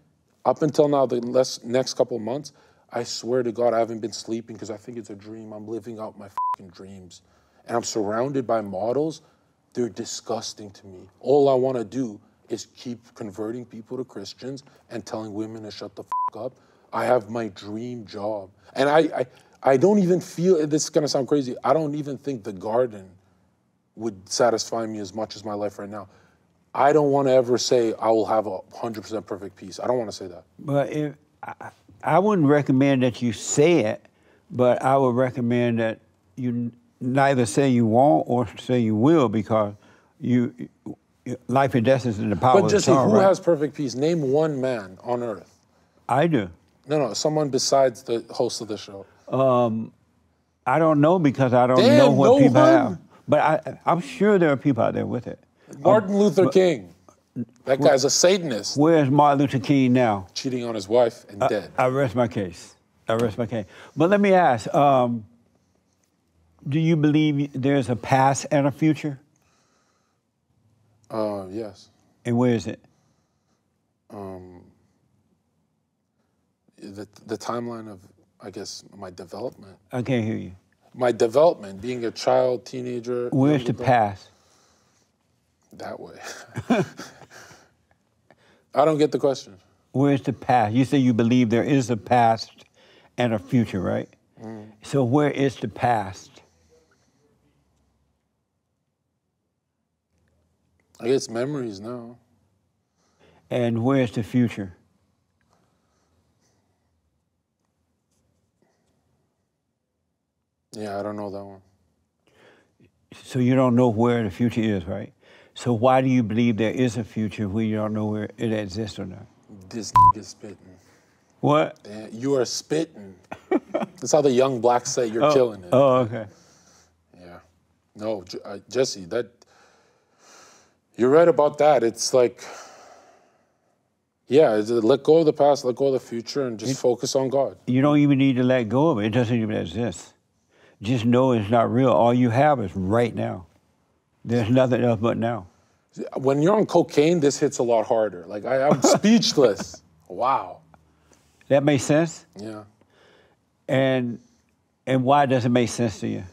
up until now, the less, next couple of months, I swear to God, I haven't been sleeping because I think it's a dream. I'm living out my fucking dreams. And I'm surrounded by models. They're disgusting to me. All I want to do is keep converting people to Christians and telling women to shut the fuck up. I have my dream job. And I, I, I don't even feel, this is going to sound crazy, I don't even think the garden would satisfy me as much as my life right now. I don't want to ever say I will have a 100% perfect peace. I don't want to say that. But if, I, I wouldn't recommend that you say it, but I would recommend that you neither say you won't or say you will because you, life and death is in the power But of the Jesse, tongue, who right? has perfect peace? Name one man on earth. I do. No, no, someone besides the host of the show. Um, I don't know because I don't Damn, know what no people one? have. But I, I'm sure there are people out there with it. Um, Martin Luther King. That guy's a Satanist, Where's Martin Luther King now? cheating on his wife and uh, dead. I rest my case. I rest my case. But let me ask: um, Do you believe there's a past and a future? Uh, yes. And where is it? The, the timeline of, I guess, my development. I can't hear you. My development, being a child, teenager. Where's the past? That way. I don't get the question. Where's the past? You say you believe there is a past and a future, right? So where is the past? I guess memories now. And where's the future? Yeah, I don't know that one. So you don't know where the future is, right? So why do you believe there is a future when you don't know where it exists or not? This is spitting. What? You are spitting. That's how the young blacks say you're killing it. Oh, okay. Yeah. No, J- uh, Jesse, that you're right about that. It's like, yeah, let go of the past, let go of the future, and just focus on God. You don't even need to let go of it. It doesn't even exist. Just know it's not real. All you have is right now. There's nothing else but now. When you're on cocaine, this hits a lot harder. Like I, I'm speechless. Wow. That makes sense? Yeah. And and why does it make sense to you?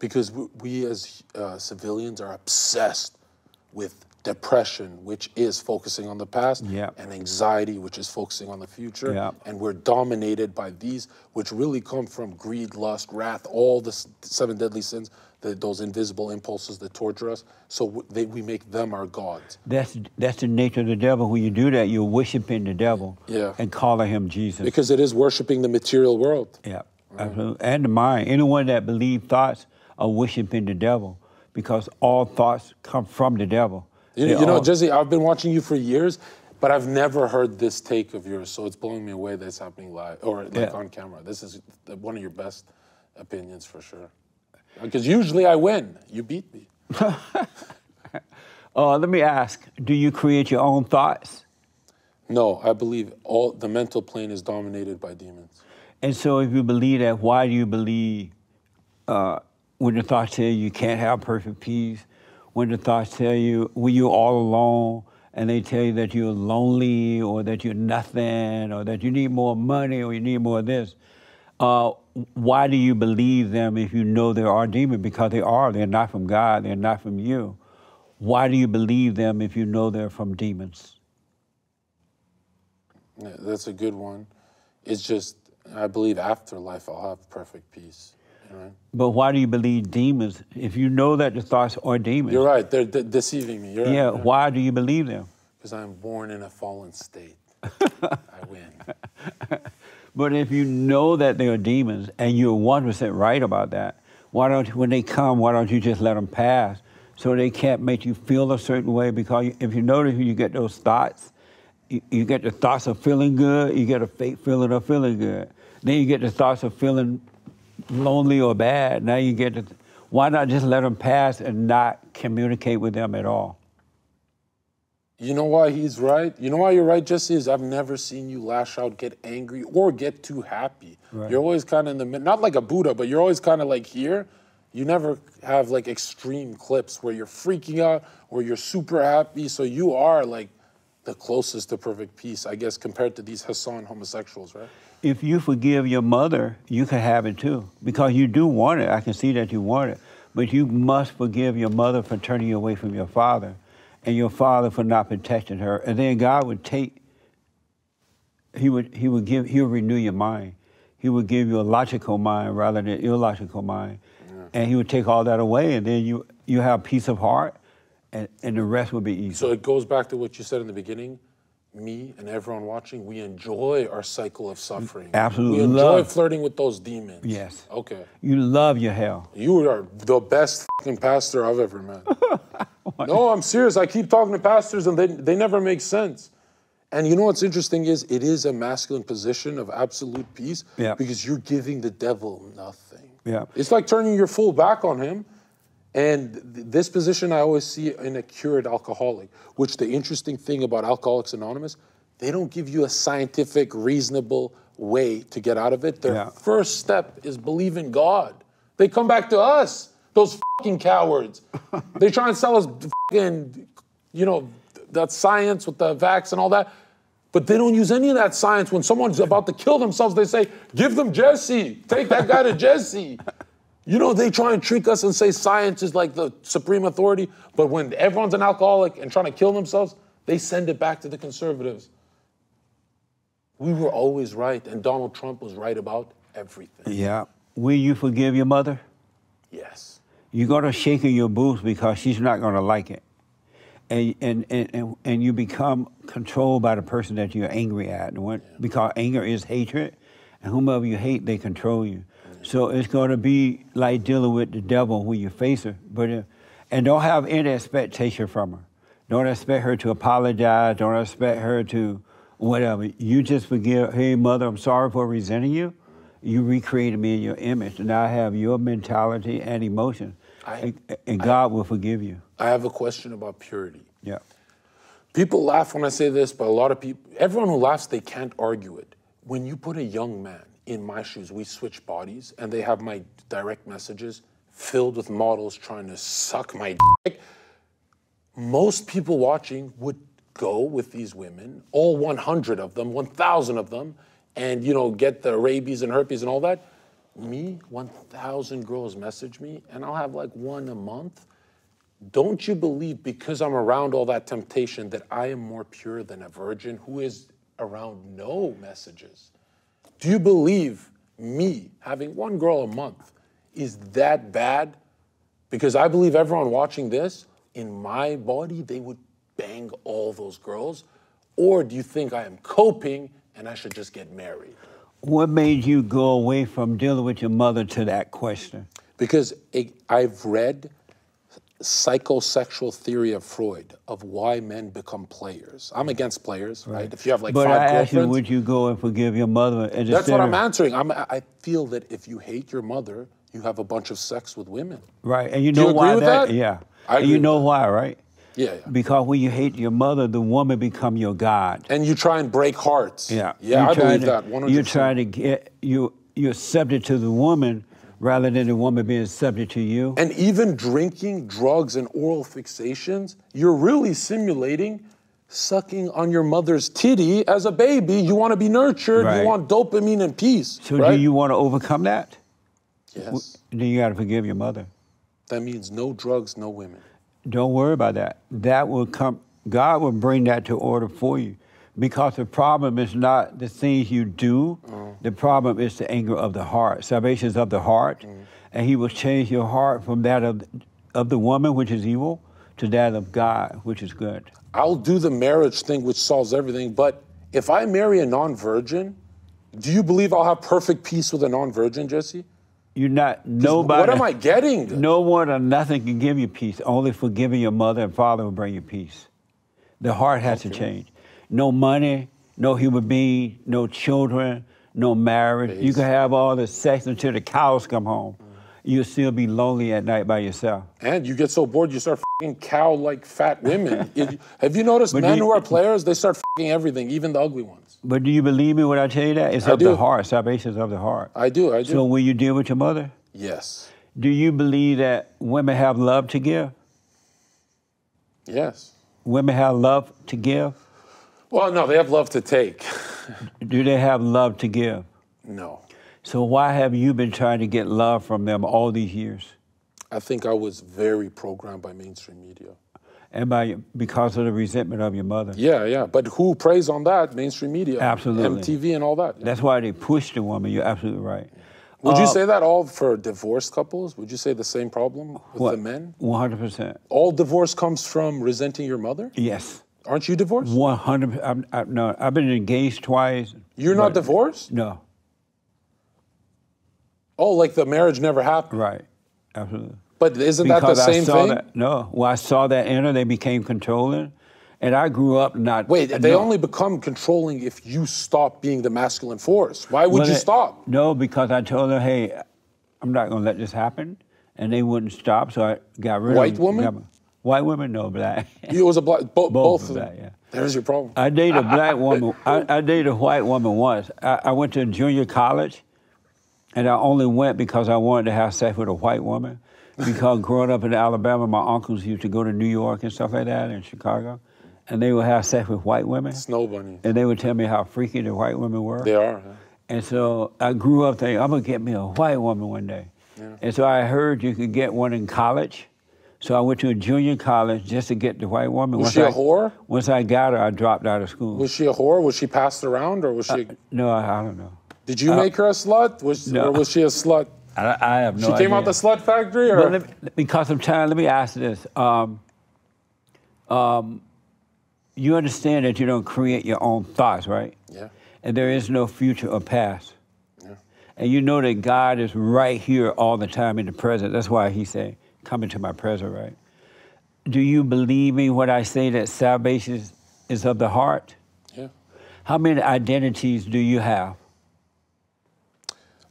Because we, we as uh, civilians are obsessed with depression, which is focusing on the past, Yeah. and anxiety, which is focusing on the future. Yeah. And we're dominated by these, which really come from greed, lust, wrath, all the seven deadly sins, the, those invisible impulses that torture us. So they, we make them our gods. That's that's the nature of the devil. When you do that, you're worshiping the devil Yeah. and calling him Jesus. Because it is worshiping the material world. Yeah, absolutely. And the mind. Anyone that believes thoughts are worshiping the devil because all thoughts come from the devil. You, you know, all- Jesse, I've been watching you for years, but I've never heard this take of yours. So it's blowing me away that it's happening live or like Yeah. on camera. This is one of your best opinions for sure. Because usually I win. You beat me. Uh, let me ask: Do you create your own thoughts? No, I believe all the mental plane is dominated by demons. And so, if you believe that, why do you believe uh, when the thoughts tell you you can't have perfect peace? When the thoughts tell you when you're all alone, and they tell you that you're lonely, or that you're nothing, or that you need more money, or you need more of this. Uh, why do you believe them if you know there are demons? Because they are. They're not from God. They're not from you. Why do you believe them if you know they're from demons? Yeah, that's a good one. It's just I believe after life I'll have perfect peace. But why do you believe demons if you know that the thoughts are demons? You're right. They're de- deceiving me. You're Yeah, right. why do you believe them? Because I'm born in a fallen state. I win. But if you know that they are demons and you're one percent right about that, why don't when they come, why don't you just let them pass so they can't make you feel a certain way? Because if you notice, when you get those thoughts, you, you get the thoughts of feeling good, you get a fake feeling of feeling good. Then you get the thoughts of feeling lonely or bad. Now you get the, why not just let them pass and not communicate with them at all? You know why he's right? You know why you're right, Jesse? Is I've never seen you lash out, get angry, or get too happy. Right. You're always kind of in the middle, not like a Buddha, but you're always kind of like here. You never have like extreme clips where you're freaking out or you're super happy. So you are like the closest to perfect peace, I guess, compared to these Hasan homosexuals, right? If you forgive your mother, you can have it too. Because you do want it. I can see that you want it. But you must forgive your mother for turning you away from your father and your father for not protecting her. And then God would take, he would, he would give, he would renew your mind. He would give you a logical mind rather than illogical mind. And he would take all that away and then you, you have peace of heart and, and the rest would be easy. So it goes back to what you said in the beginning. Me and everyone watching, we enjoy our cycle of suffering. Absolutely We enjoy love- flirting with those demons. Yes. Okay. you love your hell. You are the best fucking pastor I've ever met. no, I'm serious. I keep talking to pastors and they, they never make sense. And you know what's interesting is it is a masculine position of absolute peace Yeah. because you're giving the devil nothing. Yeah. It's like turning your full back on him And th- this position I always see in a cured alcoholic, which the interesting thing about Alcoholics Anonymous, they don't give you a scientific, reasonable way to get out of it. Their Yeah. first step is believe in God. They come back to us, those fucking cowards. they try and sell us fucking, you know, that science with the vax and all that. But they don't use any of that science. When someone's about to kill themselves, they say, give them Jesse. Take that guy to Jesse. You know, they try and trick us and say science is like the supreme authority. But when everyone's an alcoholic and trying to kill themselves, they send it back to the conservatives. We were always right, and Donald Trump was right about everything. Yeah. Will you forgive your mother? Yes. You're gonna shake in your boots because she's not gonna like it. And and, and, and, and you become controlled by the person that you're angry at. And when, Because anger is hatred, and whomever you hate, they control you. So it's gonna be like dealing with the devil when you face her. But uh, and don't have any expectation from her. Don't expect her to apologize. Don't expect her to whatever. You just forgive. Hey, mother, I'm sorry for resenting you. You recreated me in your image, and I have your mentality and emotion, I- and, and God will forgive you. I have a question about purity. Yeah. People laugh when I say this, but a lot of people, everyone who laughs, they can't argue it. When you put a young man in my shoes, we switch bodies, and they have my direct messages filled with models trying to suck my dick. Most people watching would go with these women, all 100 of them, 1,000 of them, and you know get the rabies and herpes and all that. Me, 1,000 girls message me, and I'll have like one a month. Don't you believe because I'm around all that temptation that I am more pure than a virgin who is around no messages? Do you believe me having one girl a month is that bad? Because I believe everyone watching this, in my body, they would bang all those girls. Or do you think I am coping and I should just get married? What made you go away from dealing with your mother to that question? Because it, I've read psychosexual theory of Freud of why men become players. I'm against players, right? If you have like but five I asked you, would you go and forgive your mother? And that's what I'm answering. I'm, I feel that if you hate your mother, you have a bunch of sex with women. Right, and you know you why that? that? Yeah, I and agree you know why, right? Yeah, yeah. Because when you hate your mother, the woman become your god. And you try and break hearts. Yeah, Yeah, You're I believe to- that. 100%. You're trying to get you. You're subject to the woman rather than the woman being subject to you. And even drinking, drugs, and oral fixations, you're really simulating sucking on your mother's titty as a baby. You want to be nurtured. Right. You want dopamine and peace. so right? do you want to overcome that? Yes. Then you got to forgive your mother. That means no drugs, no women. Don't worry about that. That will come. God will bring that to order for you, because the problem is not the things you do. Mm. The problem is the anger of the heart. Salvation is of the heart, mm. and He will change your heart from that of of the woman, which is evil, to that of God, which is good. I'll do the marriage thing, which solves everything. But if I marry a non-virgin, do you believe I'll have perfect peace with a non-virgin, Jesse? You're not nobody. What am I getting? No one or nothing can give you peace. Only forgiving your mother and father will bring you peace. The heart has to change. No money, no human being, no children, no marriage. You can have all the sex until the cows come home. You'll still be lonely at night by yourself. And you get so bored, you start fucking cow-like fat women. It- have you noticed But men you- who are players? They start fucking everything, even the ugly ones. But do you believe me when I tell you that? It's I of the heart. Salvation is of the heart. I do. I do. So when you deal with your mother, yes. do you believe that women have love to give? Yes. Women have love to give? Well, no, they have love to take. Do they have love to give? no. So why have you been trying to get love from them all these years? I think I was very programmed by mainstream media. And by because of the resentment of your mother. Yeah, yeah. But who preys on that? Mainstream media. Absolutely. MTV and all that. That's why they push the woman. You're absolutely right. Would you Uh, say that all for divorced couples? Would you say the same problem with What? the men? One hundred percent. All divorce comes from resenting your mother? Yes. Aren't you divorced? One hundred. I'm I, no. I've been engaged twice. You're not divorced? No. Oh, like the marriage never happened. Right. Absolutely. But isn't that the Because I same saw thing? that. No. When I saw that enter, they became controlling, and I grew up not. Wait, they no. only become controlling if you stop being the masculine force. Why would Well, you they- stop? No, because I told her, hey, I'm not going to let this happen. and they wouldn't stop, so I got rid White of woman? White women, no black. You was a black, bo- both, Both of them. that, yeah. There's your problem. I dated a black woman. I, I dated a white woman once. I, I went to junior college, and I only went because I wanted to have sex with a white woman. Because growing up in Alabama, my uncles used to go to New York and stuff like that, in Chicago, and they would have sex with white women, Snow bunny. and they would tell me how freaky the white women were. They are. huh? And so I grew up thinking, I'm gonna get me a white woman one day. Yeah. And so I heard you could get one in college. So I went to a junior college just to get the white woman. Was once she a I, whore? Once I got her, I dropped out of school. Was she a whore? Was she passed around, or was she? no, I, I don't know. did you make her a slut? Was, Uh, no. Or was she a slut? I, I have no she idea. came out the slut factory, or me- because of time, let me ask this. Um, um, you understand that you don't create your own thoughts, right? yeah, And there is no future or past. yeah. And you know that God is right here all the time in the present. That's why he said, come into my present, right? Do you believe me when I say that salvation is- is of the heart? Yeah. How many identities do you have?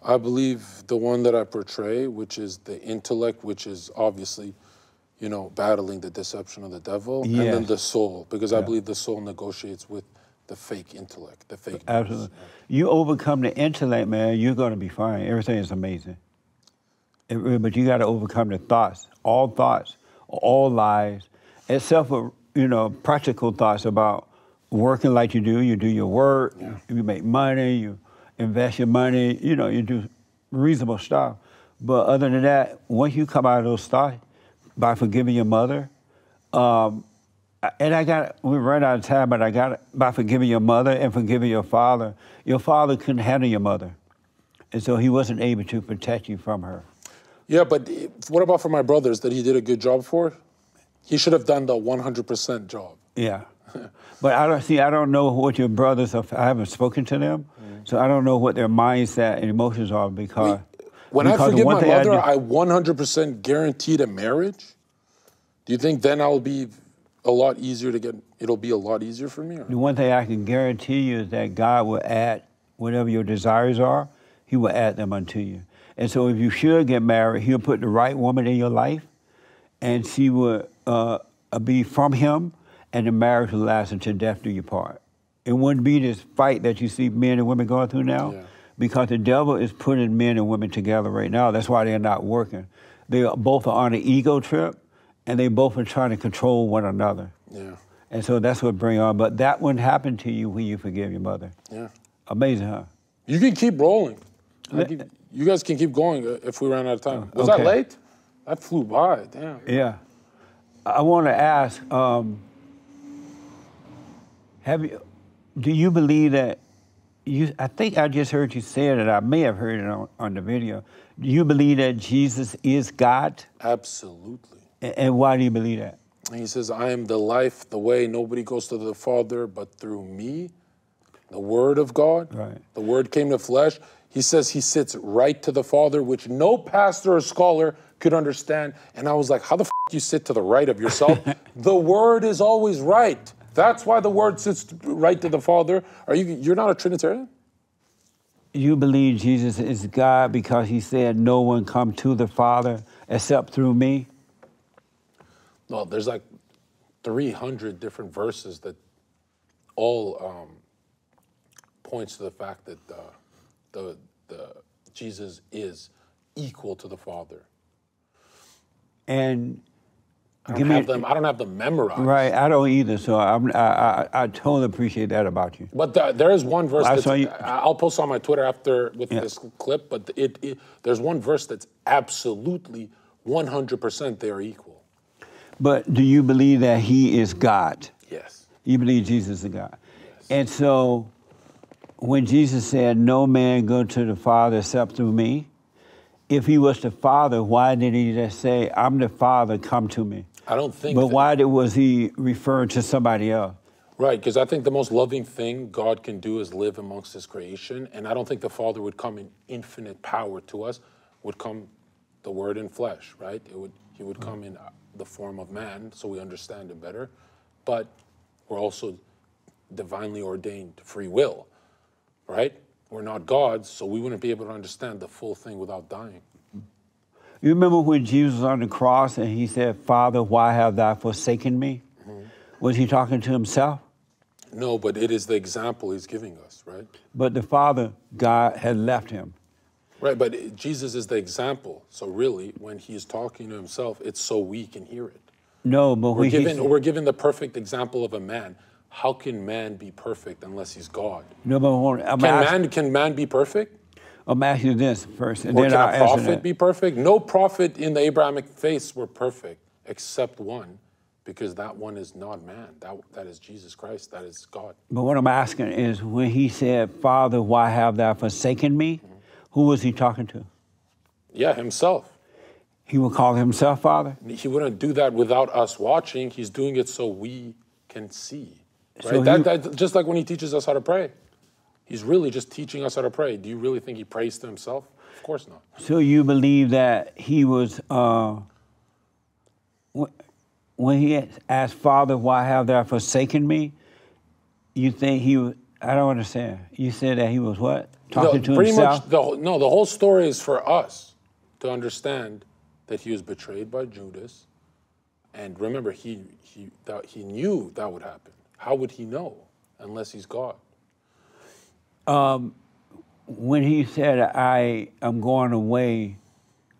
I believe the one that I portray, which is the intellect, which is obviously, you know, battling the deception of the devil, and then the soul, because I believe the soul negotiates with the fake intellect, the fake. Absolutely. You overcome the intellect, man, you're going to be fine. Everything is amazing. But you got to overcome the thoughts. All thoughts, all lies, except for, you know, practical thoughts about working like you do. You do your work, you make money, you invest your money, you know, you do reasonable stuff. But other than that, once you come out of those thoughts, by forgiving your mother, um, and I got we ran out of time, but I got by forgiving your mother and forgiving your father. Your father couldn't handle your mother, and so he wasn't able to protect you from her. Yeah, but what about for my brothers that he did a good job for? He should have done the 100% job. Yeah, but I don't see. I don't know what your brothers are. I haven't spoken to them, mm. so I don't know what their mindset and emotions are because. When I because the forgive my mother, do- I 100% guaranteed a marriage. Do you think then I'll be a lot easier to get? It'll be a lot easier for me. Or? The one thing I can guarantee you is that God will add whatever your desires are, He will add them unto you. And so if you should get married, He'll put the right woman in your life, and she will uh, be from Him, and the marriage will last until death do you part. It wouldn't be this fight that you see men and women going through now, Yeah. because the devil is putting men and women together right now. That's why they're not working. They are both are on an ego trip, and they both are trying to control one another. Yeah, And so that's what bring on. But that wouldn't happen to you when you forgive your mother. yeah. Amazing, huh? You can keep rolling. Keep- you guys can keep going uh, if we ran out of time. Was that late? That flew by. Damn. Yeah. I want to ask, um, have you, do you believe that you, I think I just heard you say it, and I may have heard it on, on the video. Do you believe that Jesus is God? Absolutely. A- And why do you believe that? He says, I am the life, the way. Nobody goes to the Father but through me, the Word of God. Right. The Word came to flesh. He says he sits right to the Father, which no pastor or scholar could understand. And I was like, how the f you sit to the right of yourself? the Word is always right. That's why the Word sits right to the Father. Are you? You're not a Trinitarian? You believe Jesus is God because he said, No one come to the Father except through me? Well, there's like 300 different verses that all um, points to the fact that uh, the, the Jesus is equal to the Father. And I don't have them. I don't have them memorized. Right, I don't either. So I'm, I, I, I totally appreciate that about you. But the, there is one verse saw you- I'll post on my Twitter after with Yeah. this clip. But it, it there's one verse that's absolutely 100% they are equal. But do you believe that He is God? Yes. You believe Jesus is God. And so when Jesus said, No man go to the Father except through me, if He was the Father, why did He just say, I'm the Father, come to me? I don't think. But why did, was He referring to somebody else? Right, because I think the most loving thing God can do is live amongst His creation, and I don't think the Father would come in infinite power to us. Would come the Word in flesh, right? It would He would come in uh, the form of man, so we understand it better. But we're also divinely ordained free will, right? We're not gods, so we wouldn't be able to understand the full thing without dying. You remember when Jesus was on the cross and he said, Father, why have thou forsaken me? Mm-hmm. Was he talking to himself? No, but it is the example he's giving us, right? But the Father, God, had left him. Right, but Jesus is the example. So really, when he's talking to himself, it's so we can hear it. No, but We're given, we're given the perfect example of a man. How can man be perfect unless he's God? no, but Can man, can man be perfect? I'm asking this first, and Or then can I'll a prophet be perfect? No prophet in the Abrahamic faith were perfect except one, because that one is not man. That, that is Jesus Christ. That is God. But what I'm asking is when he said, Father, why have thou forsaken me? Mm-hmm. Who was he talking to? Yeah, himself. He would call himself Father? He wouldn't do that without us watching. He's doing it so we can see. Right? So that, that, just like when he teaches us how to pray. He's really just teaching us how to pray. Do you really think he prays to himself? Of course not. So you believe that he was, uh, when he asked, Father, why have thou forsaken me? You think he was, I don't understand. You said that he was what? Talking No, to pretty himself? much the whole, no. The whole story is for us to understand that he was betrayed by Judas, and remember, he he that he knew that would happen. How would he know unless he's God? Um, when he said, I am going away,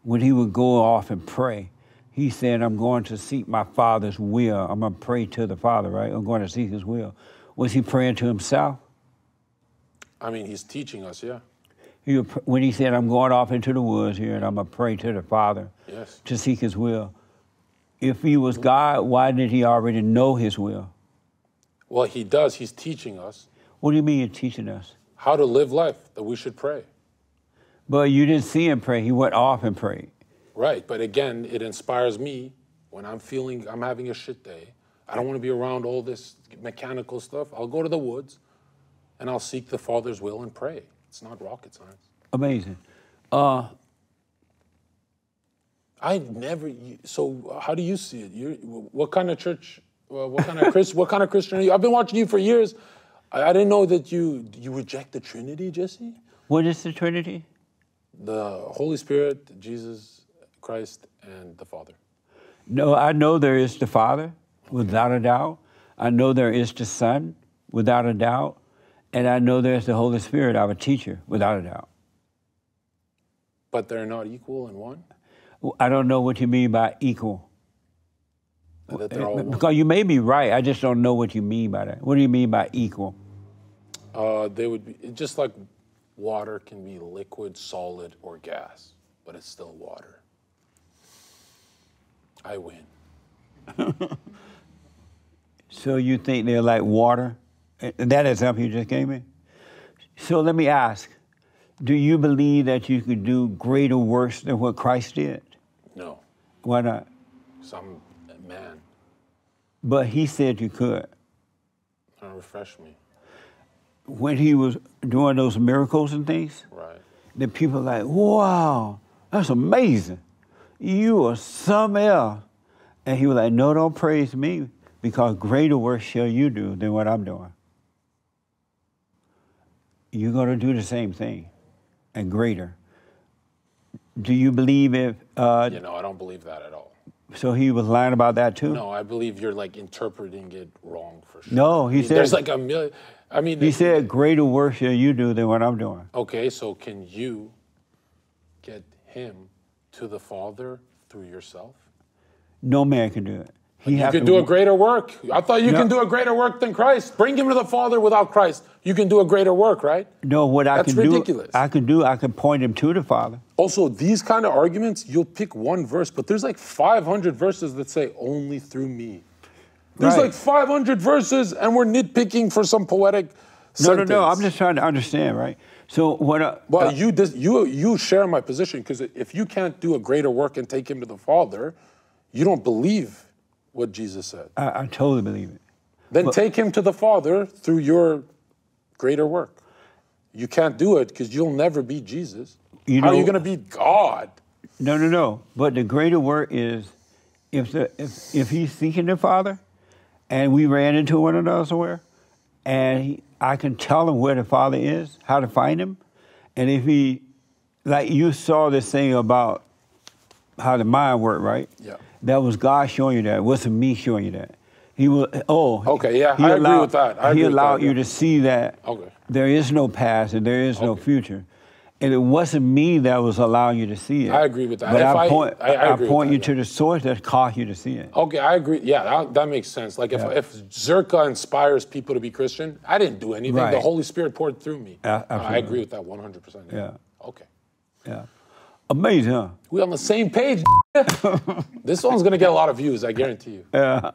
when he would go off and pray, he said, I'm going to seek my Father's will. I'm going to pray to the Father, right? I'm going to seek his will. Was he praying to himself? I mean, he's teaching us. Yeah. He, when he said, I'm going off into the woods here and I'm going to pray to the Father Yes. to seek his will. If he was God, why did he already know his will? Well, he does. He's teaching us What do you mean you're teaching us? how to live life. That we should pray. But you didn't see him pray. He went off and prayed. Right. But again, it inspires me when I'm feeling I'm having a shit day. I don't want to be around all this mechanical stuff. I'll go to the woods and I'll seek the Father's will and pray. It's not rocket science. Amazing. Uh, I never. So how do you see it? You, what kind of church? Uh, What kind of Chris? What kind of Christian are you? I've been watching you for years. I, I didn't know that you you reject the Trinity, Jesse. what is the Trinity? The Holy Spirit, Jesus Christ, and the Father. No, I know there is the Father, without a doubt. I know there is the Son, without a doubt. And I know there's the Holy Spirit, our teacher, without a doubt. But they're not equal in one. I don't know what you mean by equal. That they're all one. Because you may be right, I just don't know what you mean by that. What do you mean by equal? Uh, they would be just like water can be liquid, solid, or gas, but it's still water. I win. So you think they're like water? And that example you just gave me? So let me ask do you believe that you could do greater works than what Christ did? No, Why not? some. But he said you could. Refresh me. When he was doing those miracles and things, Right. the people like, wow, that's amazing. You are something else. And he was like, no, don't praise me because greater work shall you do than what I'm doing. You're going to do the same thing and greater. Do you believe if, uh, You know, I don't believe that at all. So he was lying about that too? No, I believe you're like interpreting it wrong for sure. No, he I mean, There's like a million. I mean, He said, greater work shall you do than what I'm doing. Okay, so can you get him to the Father through yourself? No man can do it. He You can do a greater work. I thought you No. can do a greater work than Christ. Bring him to the Father without Christ. You can do a greater work, right? No, what I That's can ridiculous. do, I can do, I can point him to the Father. Also, these kind of arguments, you'll pick one verse, but there's like 500 verses that say only through me. There's Right. like 500 verses, and we're nitpicking for some poetic. No, no, no. I'm just trying to understand, right? So what? I, Well, uh, you dis- you you share my position because if you can't do a greater work and take him to the Father, you don't believe what Jesus said. I, I totally believe it. Then take him to the Father through your greater work. You can't do it because you'll never be Jesus. You How are you going to be God? No, no, no. But the greater work is if the if if he's seeking the Father, and we ran into one another somewhere, and he, I can tell him where the Father is, how to find him, and if he, like you saw this thing about how the mind worked, right? Yeah. That was God showing you that. It wasn't me showing you that. He will. Oh. Okay, yeah, he I agree allowed- with that. I he agree allowed that, you yeah. to see that. Okay. There is no past and there is no future. And it wasn't me that was allowing you to see it. I agree with that. But If I I- point, I- I agree with point that, you yeah. to the source that caused you to see it. Okay, I agree. Yeah, that, that makes sense. Like if, Yeah. if Zherka inspires people to be Christian, I didn't do anything. The Holy Spirit poured through me. A- I agree with that 100%. Yeah. Okay. Yeah. Amazing, huh? We on the same page. this one's gonna get a lot of views, I guarantee you. Yeah.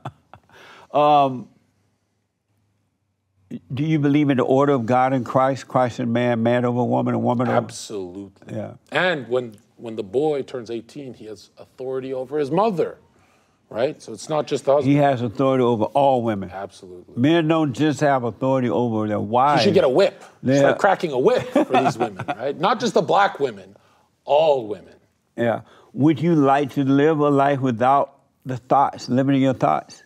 Um, do you believe in the order of God and Christ, Christ and man, man over woman, and woman over? Absolutely. Yeah. And when when the boy turns 18, he has authority over his mother, right? So it's not just the husband. He has authority over all women. Absolutely. Men don't just have authority over their wives. You should get a whip. Yeah. Start cracking a whip for these women, right? Not just the black women, all women. Yeah. Would you like to live a life without the thoughts, limiting your thoughts?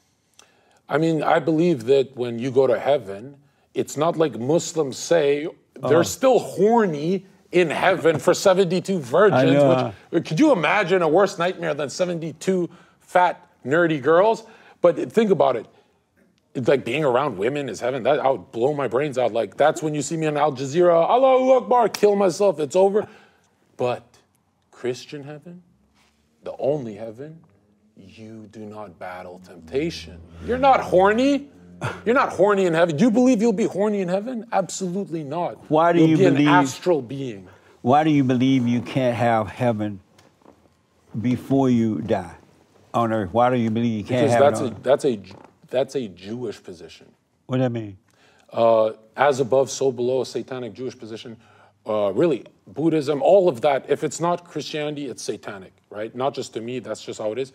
I mean, I believe that when you go to heaven, it's not like Muslims say they're Uh-huh. still horny in heaven for 72 virgins. know, Which, could you imagine a worse nightmare than 72 fat, nerdy girls? But think about it. It's like being around women is heaven. That I would blow my brains out. Like that's when you see me on Al Jazeera, Allahu Akbar, kill myself. It's over. But Christian heaven, the only heaven, you do not battle temptation. You're not horny. You're not horny in heaven. Do you believe you'll be horny in heaven? Absolutely not. Why do You'll you be believe- an astral being? Why do you believe you can't have heaven before you die on earth? Why do you believe you can't Because have that's it a that's a that's a Jewish position. What does that mean? uh, as above, so below, a satanic Jewish position. Uh, really, Buddhism, all of that. If it's not Christianity, it's satanic, right? Not just to me, that's just how it is.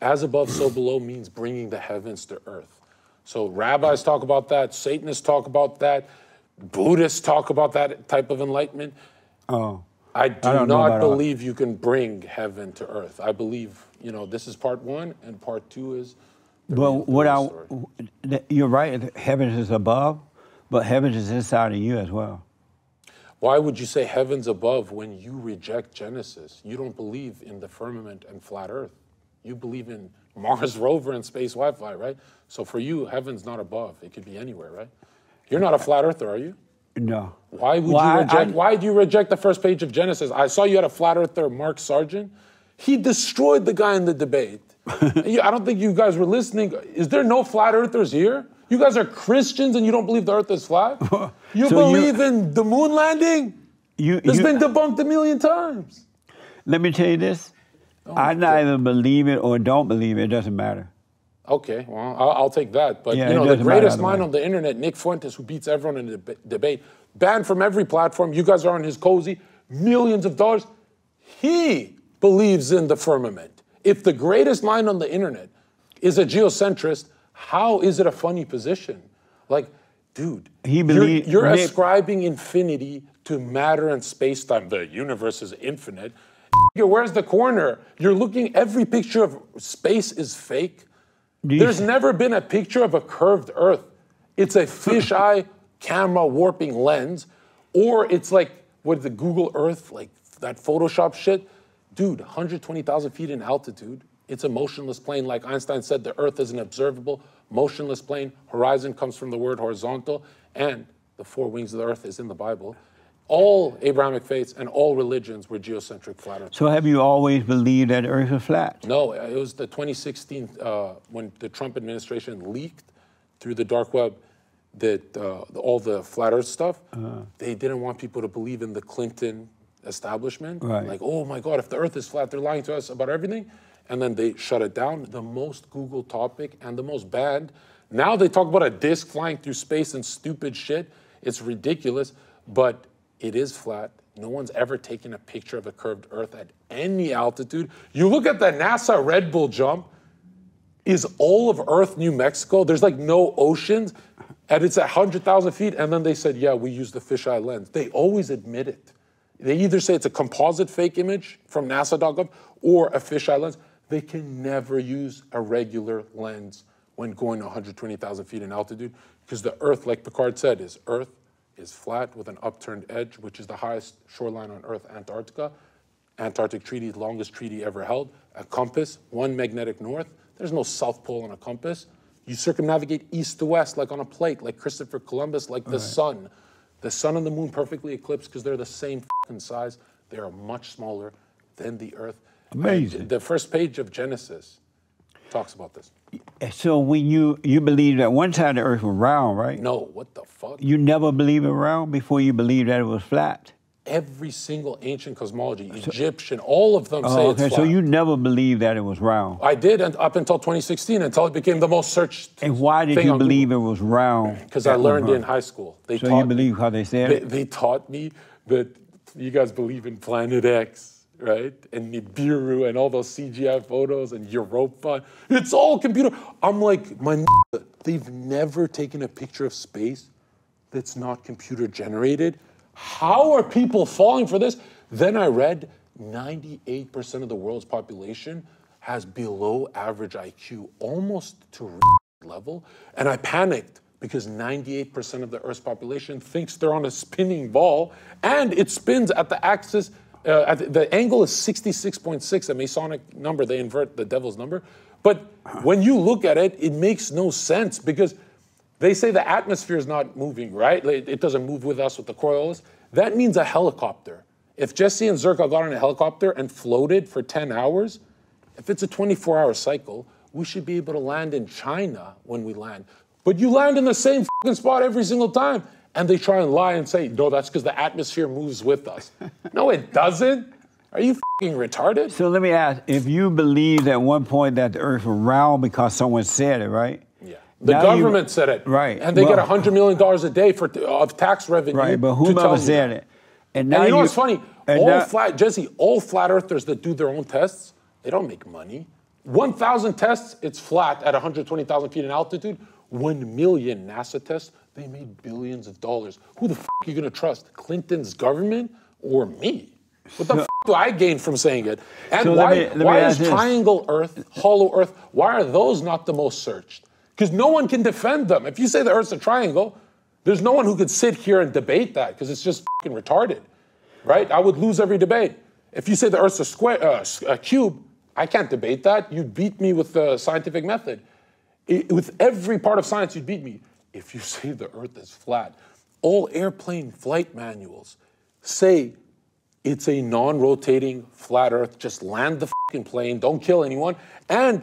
As above, so below means bringing the heavens to earth. So rabbis talk about that, Satanists talk about that, Buddhists talk about that type of enlightenment. Oh. I do know not believe you can bring heaven to earth. I believe, you know, this is part one, and part two is. Well, what I, story. you're right, heaven is above, but heaven is inside of you as well. Why would you say heaven's above when you reject Genesis? You don't believe in the firmament and flat earth. You believe in Mars rover and space Wi Fi, right? So for you, heaven's not above. It could be anywhere, right? You're not a flat earther, are you? No. Why would Well, you reject? I- why do you reject the first page of Genesis? I saw you had a flat earther, Mark Sargent. He destroyed the guy in the debate. I don't think you guys were listening. Is there no flat earthers here? You guys are Christians and you don't believe the earth is flat? You So you- believe in the moon landing? You, It's you- been debunked a million times. let me tell you this. Oh, I neither believe it or don't believe it. It doesn't matter. Okay, well, I'll, I'll take that. But Yeah, you know, the greatest mind way. on the internet, Nick Fuentes, who beats everyone in a deb- debate, banned from every platform. You guys are on his cozy, millions of dollars. He believes in the firmament. If the greatest mind on the internet is a geocentrist, how is it a funny position? Like, dude, He you're- you're, ascribing infinity to matter and space time. The universe is infinite. Where's the corner? You're looking, every picture of space is fake. There's never been a picture of a curved Earth. It's a fisheye camera warping lens, or it's like what the Google Earth, like that Photoshop shit. Dude, 120,000 feet in altitude. It's a motionless plane. Like Einstein said, the Earth is an observable, motionless plane. Horizon comes from the word horizontal, and the four wings of the Earth is in the Bible. All Abrahamic faiths and all religions were geocentric flat Earth. So have you always believed that earth is flat? No, it was the 2016 uh, when the Trump administration leaked through the dark web that uh, all the flat Earth stuff. Uh-huh. They didn't want people to believe in the Clinton establishment. Right. Like, oh my God, if the Earth is flat, they're lying to us about everything. And then they shut it down. The most Google topic and the most banned. Now they talk about a disk flying through space and stupid shit. It's ridiculous, but it is flat. No one's ever taken a picture of a curved Earth at any altitude. You look at the NASA Red Bull jump, is all of Earth New Mexico? There's like no oceans, and it's at 100,000 feet. And then they said, yeah, we use the fisheye lens. They always admit it. They either say it's a composite fake image from NASA.gov or a fisheye lens. They can never use a regular lens when going 120,000 feet in altitude because the Earth, like Picard said, is Earth is flat with an upturned edge, which is the highest shoreline on Earth, Antarctica. Antarctic Treaty, longest treaty ever held. A compass, one magnetic north. There's no South Pole on a compass. You circumnavigate east to west like on a plate, like Christopher Columbus, like the sun. The sun and the moon perfectly eclipse because they're the same fucking size. They are much smaller than the Earth. Amazing. The first page of Genesis talks about this. Eh, so when you you believe that one time the Earth was round, right? No, what the fuck? You never believed it round before you believed that it was flat. Every single ancient cosmology, Egyptian, all of them say Oh, it's okay. flat. So you never believed that it was round. I did and up until 2016, until it became the most searched. And why did you believe it was round? Because I learned in high school. They So taught you believe how they said They, it? they taught me that you guys believe in Planet X, right? And Nibiru and all those CGI photos and Europa. It's all computer. I'm like, my they've never taken a picture of space that's not computer generated. How are people falling for this? Then I read 98% of the world's population has below average IQ, almost to level. And I panicked because 98% of the Earth's population thinks they're on a spinning ball and it spins at the axis. Uh, the, the angle is 66.6, a Masonic number. They invert the devil's number. But when you look at it, it makes no sense because they say the atmosphere is not moving, right? It doesn't move with us with the Coriolis. That means a helicopter. If Jesse and Zherka got on a helicopter and floated for 10 hours, if it's a 24 hour cycle, we should be able to land in China when we land. But you land in the same spot every single time. And they try and lie and say, no, that's because the atmosphere moves with us. no, it doesn't. Are you fucking retarded? So let me ask: If you believed at one point that the Earth was round because someone said it, right? Yeah. The Now you- government said it. Right. And they Well- get $100 million a day for, of tax revenue. Right, but to whomever said that. it, and now And you know what's funny? All now- flat, Jesse, all flat earthers that do their own tests, they don't make money. 1,000 tests, it's flat at 120,000 feet in altitude. 1 million NASA tests, they made billions of dollars. Who the f are you gonna trust? Clinton's government or me? What the f do I gain from saying it? And So let why, me- let why is triangle Earth, hollow Earth, why are those not the most searched? Because no one can defend them. If you say the Earth's a triangle, there's no one who could sit here and debate that because it's just fing retarded, right? I would lose every debate. If you say the Earth's a square, uh, a cube, I can't debate that. You'd beat me with the scientific method. I- with every part of science, you'd beat me. If you say the Earth is flat, all airplane flight manuals say it's a non-rotating flat Earth. Just land the plane. Don't kill anyone. And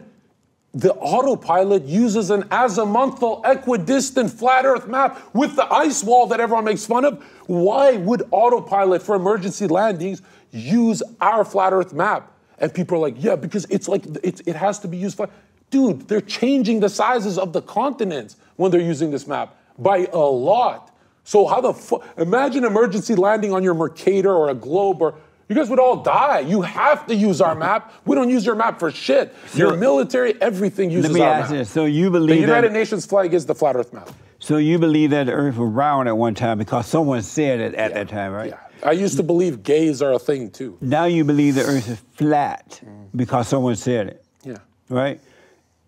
the autopilot uses an azimuthal equidistant flat Earth map with the ice wall that everyone makes fun of. Why would autopilot for emergency landings use our flat Earth map? And people are like, yeah, because it's like it's, it has to be used flat. Dude, they're changing the sizes of the continents when they're using this map by a lot. So how the fuck? Imagine emergency landing on your Mercator or a Globe, or you guys would all die. You have to use our map. We don't use your map for shit. Your military, everything uses Let me our ask map. this: So you believe The United that? Nations flag is the flat Earth map. So you believe that the Earth was round at one time because someone said it at that time, right? Yeah. I used to believe gays are a thing too. Now you believe the Earth is flat mm. because someone said it, Yeah. right?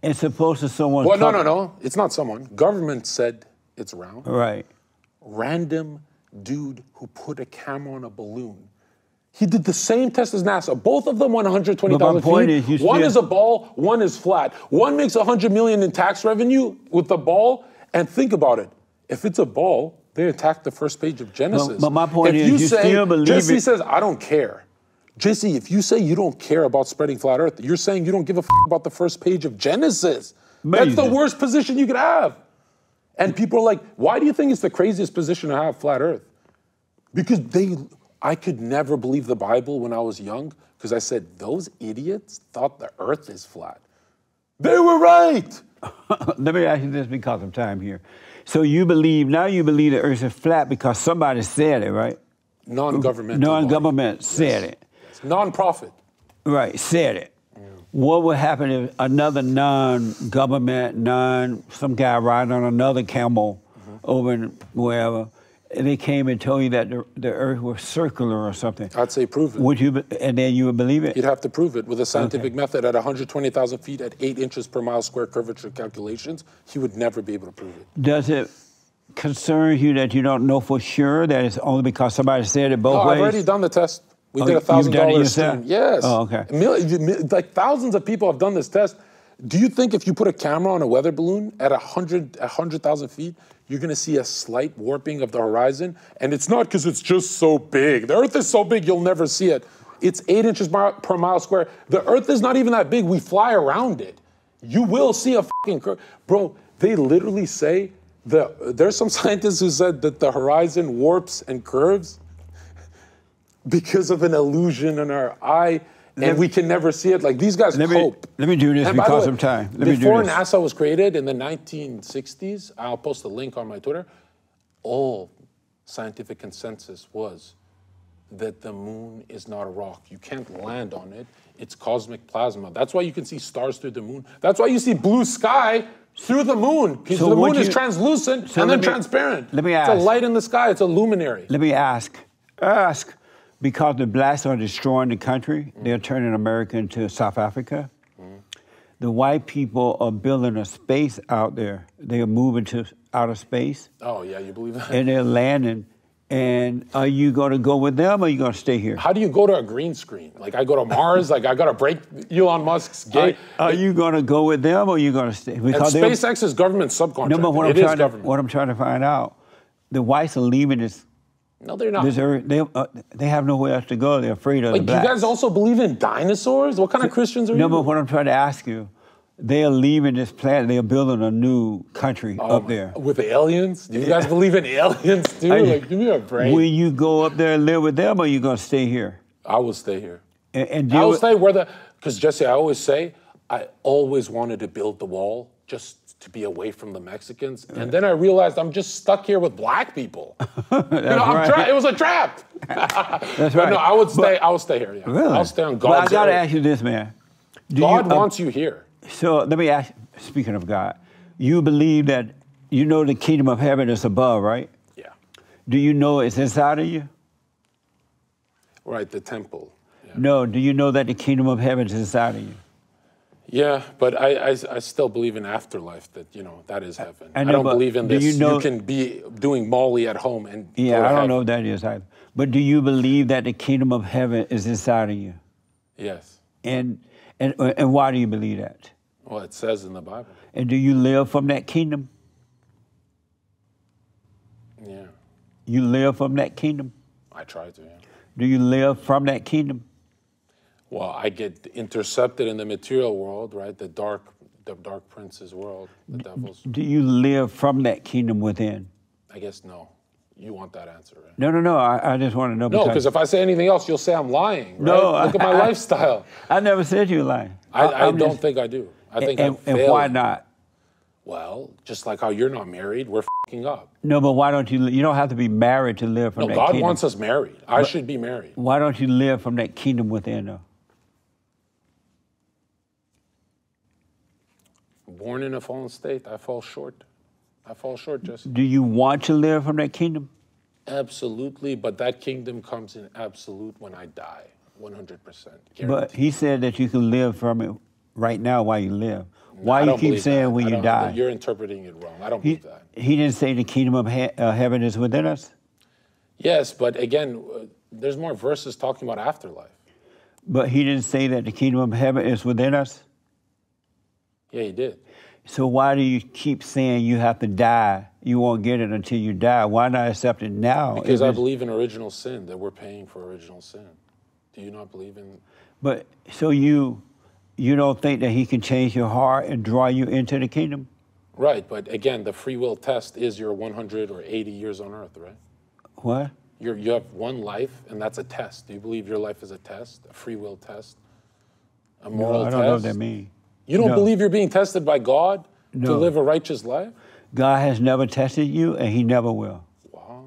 It's supposed to someone. Well, no, no, no. It's not someone. Government said it's round. Right. Random dude who put a camera on a balloon. He did the same test as NASA. Both of them won 120,000 But my point feet. is you one is a ball, one is flat. One makes 100 million in tax revenue with the ball. And think about it. If it's a ball, they attack the first page of Genesis. but my point if is you say, still believe Jesse it- says, I don't care. Jesse, if you say you don't care about spreading flat earth, you're saying you don't give a f- about the first page of Genesis. That's the worst position you could have. And people are like, why do you think it's the craziest position to have, flat earth? Because they, I could never believe the Bible when I was young because I said, those idiots thought the earth is flat. They were right. Let me ask you this because of time here. So you believe now you believe the Earth is flat because somebody said it, right? Non governmental. Non-government said it, Non profit. right? Said it. What would happen if another non-government, non some guy riding on another camel mm-hmm. over in wherever, and they came and told you that the, the Earth was circular or something? I'd say prove it. Would you? be- And then you would believe it? You'd have to prove it with a scientific method at 120,000 feet at 8 inches per mile square curvature calculations. He would never be able to prove it. Does it concern you that you don't know for sure that it's only because somebody said it both No, ways? I've already done the test. We Oh, did a thousand dollars yourself? stream. Yes. Oh, okay. Like thousands of people have done this test. Do you think if you put a camera on a weather balloon at a hundred, a hundred thousand feet, you're gonna see a slight warping of the horizon? And it's not because it's just so big. The Earth is so big you'll never see it. It's eight inches per mile square. The Earth is not even that big. We fly around it. You will see a fucking curve, bro. They literally say the. There's some scientists who said that the horizon warps and curves because of an illusion in our eye, and we can never see it. Like these guys Let me- let me do this And because way, of time. Let me do before. NASA was created in the 1960s, I'll post a link on my Twitter. All scientific consensus was that the moon is not a rock. You can't land on it. It's cosmic plasma. That's why you can see stars through the moon. That's why you see blue sky through the moon. Because So the moon is translucent So and then me- transparent. let me ask. It's a light in the sky. It's a luminary. Let me ask. Ask because the blacks are destroying the country. Mm. They're turning America into South Africa. The white people are building a space out there. They are moving to outer space Oh yeah, you believe that? and they're landing. And are you going to go with them or are you going to stay here? How do you go to a green screen? Like I go to Mars. like I got to break Elon Musk's gate. are you going to go with them or are you going to stay? Because SpaceX is government subcontract. No, but what I'm, It is trying to, what I'm trying to find out, the whites are leaving this. No, they're not. this area. They, uh, they have nowhere else to go. They're afraid of Like, the do you guys also believe in dinosaurs? What kind of Christians are No, you? No, but what I'm trying to ask you, they are leaving this planet. They are building a new country Oh up there. With aliens? Do you guys believe in aliens too? I- like, give me a break. Will you go up there and live with them, or you gonna stay here? I will stay here. And, and I will with- stay where the, because Jesse, I always say, I always wanted to build the wall just to be away from the Mexicans. And then I realized I'm just stuck here with black people. you know, I'm right. it was a trap. That's right. no, I would stay, I will stay here. Yeah. Really? I'll stay on But I gotta ask you this, man. Do God you, uh, wants you here. So let me ask. Speaking of God, you believe that you know the kingdom of heaven is above, right? Yeah. Do you know it's inside of you? Right, the temple. Yeah. No. Do you know that the kingdom of heaven is inside of you? Yeah, but I, I, I still believe in afterlife. That you know that is heaven. I I, don't believe in do this. you know- can be doing Molly at home and go Yeah, I don't heaven. know that is either. But do you believe that the kingdom of heaven is inside of you? Yes. And and and why do you believe that? Well, it says in the Bible. And do you live from that kingdom? Yeah, You live from that kingdom? I try to. Yeah. Do you live from that kingdom? Well, I get intercepted in the material world, right? The dark, the dark prince's world, the devil's. Do you live from that kingdom within? I guess no. You want that answer, right? No, no, no. I, I just want to know. No, because if I say anything else, you'll say I'm lying. Right? No, look at my I- lifestyle. I never said you lying. I, I don't just- think I do. I think and, and why not? Well, just like how you're not married, we're fing up. No, but why don't you? You don't have to be married to live from that kingdom? No, that God kingdom. wants us married. I should be married. Why don't you live from that kingdom within? Though? Born in a fallen state, I fall short. I fall short, Jesse. Do you want to live from that kingdom? Absolutely, but that kingdom comes in absolute when I die, 100%. But he said that you can live from it right now while you live. Why I you keep saying that. when you die? You're interpreting it wrong. I don't He, believe that. he didn't say the kingdom of he- uh, heaven is within us. Yes, but again, uh, there's more verses talking about afterlife. But he didn't say that the kingdom of heaven is within us. Yeah, he did. So why do you keep saying you have to die? You won't get it until you die. Why not accept it now? Because I believe in original sin, that we're paying for original sin. Do you not believe in? But so you you don't think that he can change your heart and draw you into the kingdom? Right, but again, the free will test is your 100 or 80 years on earth, right? What? You're, you have one life, and that's a test. Do you believe your life is a test, a free will test, a moral test. I don't know what that means. You don't No. believe you're being tested by God to live a righteous life? God has never tested you, and He never will. Wow,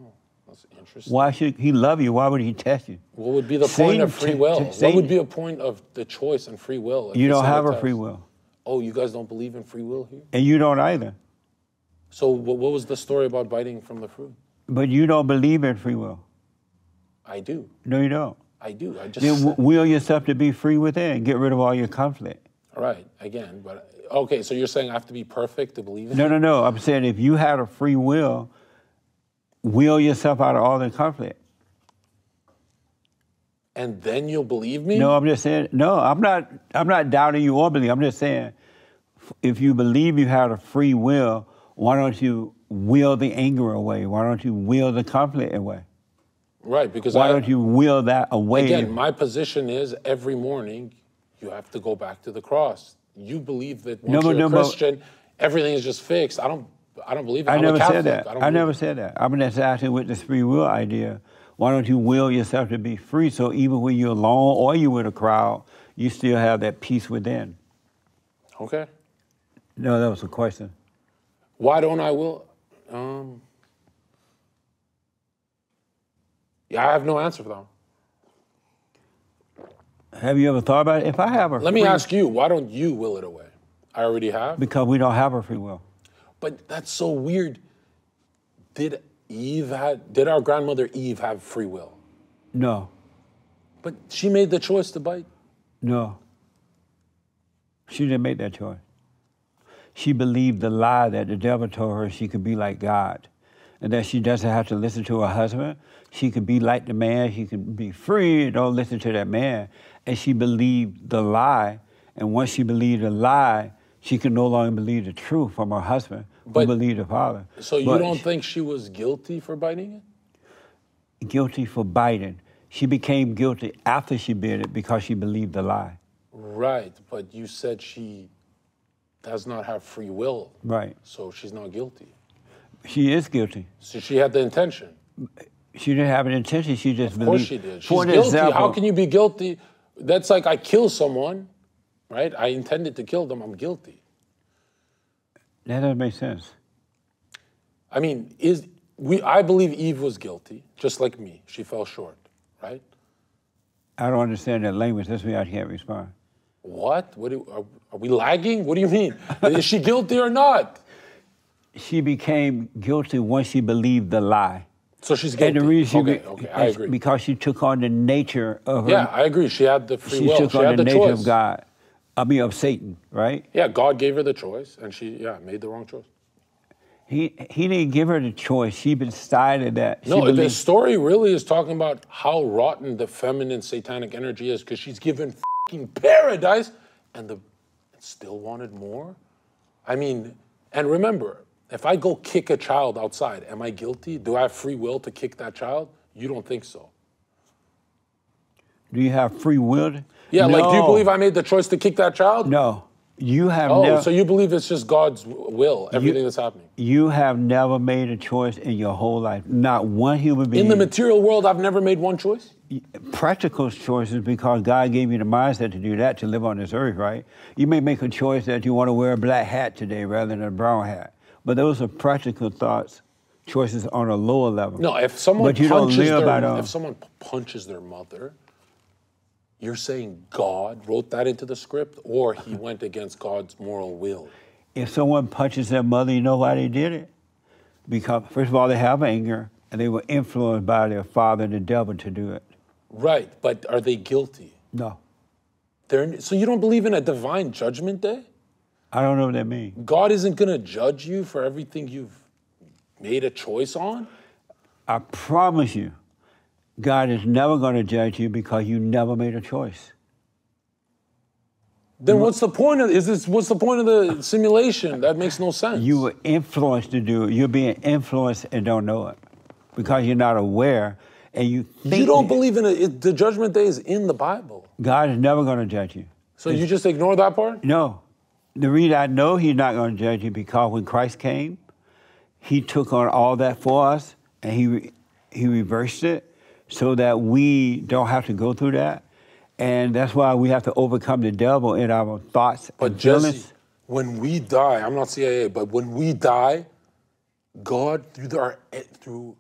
that's interesting. Why should He love you? Why would He test you? What would be the Satan point of free will? what would be a point of the choice and free will? You don't have a free will, Oh, you guys don't believe in free will here? and you don't either. So, what, what was the story about biting from the fruit? But you don't believe in free will. I do. No, you don't. I do. I just. Then will yourself to be free within. Get rid of all your conflict. Right, again, but okay, so you're saying I have to be perfect to believe in No, it? no, no. I'm saying if you had a free will, will yourself out of all the conflict. and then you'll believe me? No, I'm just saying. No, I'm not. I'm not doubting you or believe. I'm just saying, if you believe you had a free will, why don't you will the anger away? Why don't you will the conflict away? Right, because Why I, don't you will that away? again, my position is every morning you have to go back to the cross. You believe that once No, you're no, a Christian, everything is just fixed. I don't. I don't believe it. I I'm never said that. I, believe never it. said that. I'm just asking with this free will idea. Why don't you will yourself to be free? So even when you're alone or you're with a crowd, you still have that peace within. Okay. No, that was a question. Why don't I will? Um, yeah, I have no answer for that. Have you ever thought about it? If I have a Let me ask you, why don't you will it away? I already have. because we don't have a free will. But that's so weird. Did Eve had did our grandmother Eve have free will? No, But she made the choice to bite. no. She didn't make that choice. She believed the lie that the devil told her she could be like God, and that she doesn't have to listen to her husband. She could be like the man. She could be free. Don't listen to that man. And she believed the lie. And once she believed the lie, she could no longer believe the truth from her husband, who believed the father. So you But don't she- think she was guilty for biting it? guilty for biting. She became guilty after she bit it because she believed the lie. Right, but you said she does not have free will, Right. so she's not guilty. She is guilty. So she had the intention. She didn't have an intention. She just Of believed. course she did. She's guilty. example, How can you be guilty? That's like I kill someone, right? I intended to kill them. I'm guilty. That doesn't make sense. I mean, is we? I believe Eve was guilty, just like me. She fell short, right? I don't understand that language. That's why I can't respond. What? What? Do, are, are we lagging? What do you mean? is she guilty or not? She became guilty once she believed the lie. So she's guilty. And the reason okay, okay, I agree. because she took on the nature of her. yeah, I agree. She had the free she will. took She on had the, the, nature choice. of God. I mean, of Satan, right? Yeah, God gave her the choice, and she yeah made the wrong choice. He he didn't give her the choice. She decided that. she No, the story really is talking about how rotten the feminine satanic energy is because she's given fucking paradise and the and still wanted more. I mean, and remember, if I go kick a child outside, am I guilty? Do I have free will to kick that child? You don't think so. Do you have free will? Yeah, like do you believe I made the choice to kick that child? No, you have Oh, never. so you believe it's just God's will, everything that's happening. You have never made a choice in your whole life. Not one human being. In the material world, I've never made one choice. practical choices because God gave you the mindset to do that to live on this earth, right? You may make a choice that you want to wear a black hat today rather than a brown hat, but those are practical thoughts, choices on a lower level. No, if someone But you don't punches live their, the- if someone punches their mother, you're saying God wrote that into the script, or he went against God's moral will. If someone punches their mother, you know why they did it? Because first of all, they have anger, and they were influenced by their father, the devil, to do it. Right, but are they guilty? No, They're, so you don't believe in a divine judgment day? I don't know what that means. God isn't going to judge you for everything you've made a choice on? I promise you, God is never going to judge you because you never made a choice. Then what's the point of is this? What's the point of the simulation? That makes no sense. You were influenced to do it. You're being influenced and don't know it because you're not aware and you think you don't believe in it. it. The judgment day is in the Bible. God is never going to judge you. So you just ignore that part? No. The reason I know He's not going to judge you because when Christ came, He took on all that for us and He He reversed it so that we don't have to go through that. And that's why we have to overcome the devil in our thoughts But and feelings. Jesse, when we die, I'm not CIA, but when we die, God through the, our, through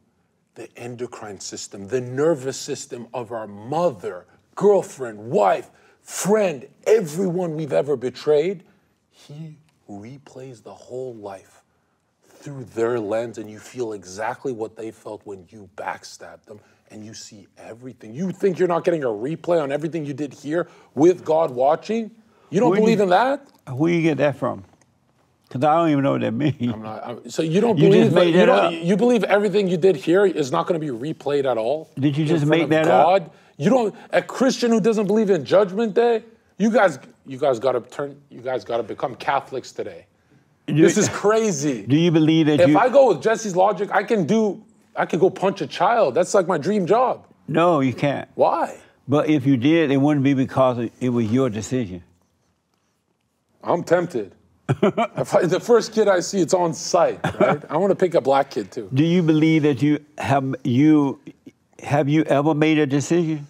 the endocrine system, the nervous system of our mother, girlfriend, wife, friend, everyone we've ever betrayed, He replays the whole life through their lens, and you feel exactly what they felt when you backstabbed them, and you see everything. You think you're not getting a replay on everything you did here with God watching? You don't Where believe you- in that? Where you get that from? Because I don't even know what that means. I'm not, I'm- so you don't You believe made you, that don't- up. you believe everything you did here is not going to be replayed at all? Did you just make that up? God? You don't a Christian who doesn't believe in judgment day. You guys, you guys got to turn. You guys got to become Catholics today. This is crazy. Do you believe that If you? I go with Jesse's logic, I can do. I can go punch a child. That's like my dream job. no, you can't. Why? But if you did, it wouldn't be because it was your decision. I'm tempted. if I, the first kid I see, it's on site. Right? I want to pick a black kid too. Do you believe that you have you have you ever made a decision?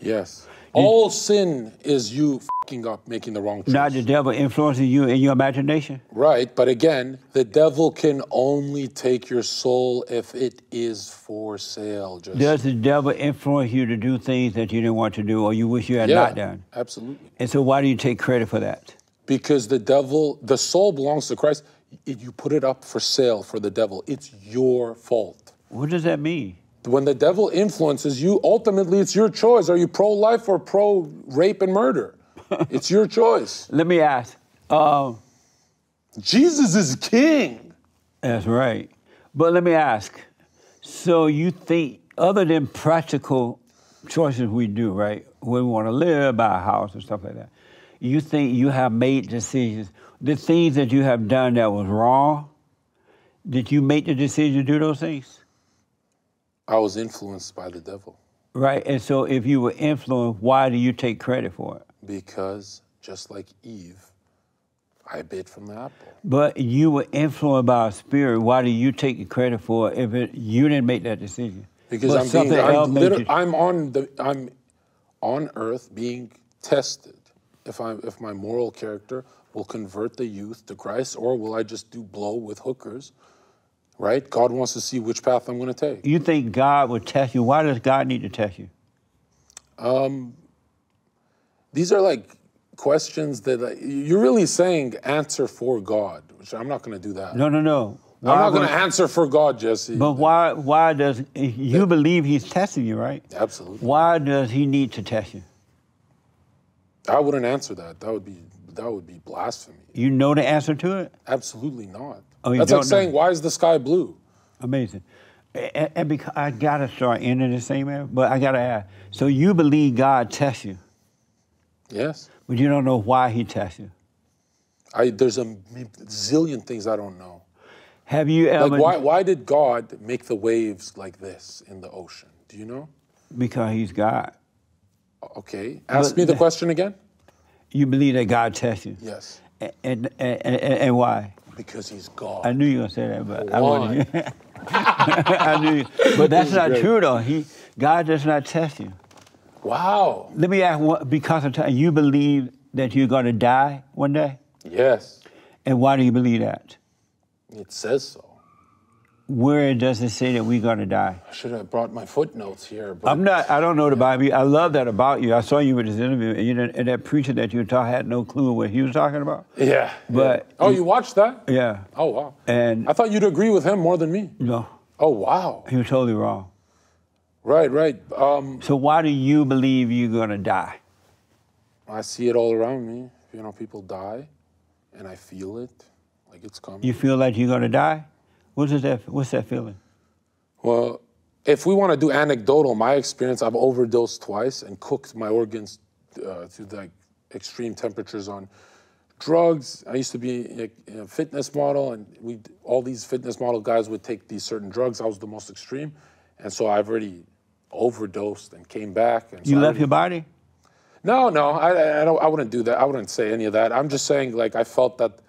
Yes. All sin is you fucking up, making the wrong choice. Not the devil influencing you in your imagination. Right, but again, the devil can only take your soul if it is for sale. Just Does the devil influence you to do things that you didn't want to do or you wish you had yeah, not done? absolutely. And so why do you take credit for that? Because the devil, the soul belongs to Christ. If you put it up for sale for the devil, it's your fault. What does that mean? When the devil influences you, ultimately it's your choice. Are you pro-life or pro-rape and murder? it's your choice. Let me ask. Uh, Jesus is king. that's right. But let me ask. So you think, other than practical choices we do, right? When we want to live, buy a house and stuff like that, you think you have made decisions, the things that you have done that was wrong, did you make the decision to do those things? I was influenced by the devil Right. And so if you were influenced, why do you take credit for it? because just like Eve, I bit from the apple. But you were influenced by a spirit. Why do you take the credit for it if it, you didn't make that decision? Because But I'm something else I'm, liter- I'm on the, I'm on earth being tested. If I, if my moral character will convert the youth to Christ, or will I just do blow with hookers? Right? God wants to see which path I'm going to take. You think God would test you? Why does God need to test you? Um, these are like questions that you're really saying answer for God, which I'm not going to do that. No, no, no. I'm not going to answer for God, Jesse. But why? Why does you believe He's testing you, right? Absolutely. Why does He need to test you? I wouldn't answer that. That would be that would be blasphemy. You know the answer to it. Absolutely not. Oh, That's like saying, why is the sky blue? Amazing. And, and because I gotta start ending this thing, man. But I gotta ask. So you believe God tests you, Yes. but you don't know why He tests you. I, there's a zillion things I don't know. Have you ever? Like, why, why did God make the waves like this in the ocean? Do you know? Because He's God. Okay. Ask But me the the- question again. You believe that God tests you, Yes. and and, and, and, and why? Because he's God. I knew you were gonna say that, but I Why? wasn't. I knew, you. but that's not great. true though. He God does not test you. Wow. Let me ask, what, because of time, you believe that you're gonna die one day, Yes. and why do you believe that? It says so. Where does it say that we're gonna die? I should have brought my footnotes here. But I'm not. I don't know the Bible. I love that about you. I saw you with this interview, and, you know, and that preacher that you taught had no clue what he was talking about. Yeah. But- yeah. Oh, you watched that? Yeah, Oh, wow. and I thought you'd agree with him more than me. no, Oh, wow. he was totally wrong. Right, right. Um, So why do you believe you're gonna die? I see it all around me. You know, people die, and I feel it, like it's coming. You feel like you're gonna die? What is that? What's that feeling? Well, if we want to do anecdotal, my experience, I've overdosed twice and cooked my organs uh, to like extreme temperatures on drugs. I used to be a, a fitness model, and we all these fitness model guys would take these certain drugs. I was the most extreme, and so I've already overdosed and came back. And You I left already- your body? No, no, I, I don't. I wouldn't do that. I wouldn't say any of that. I'm just saying, like, I felt that,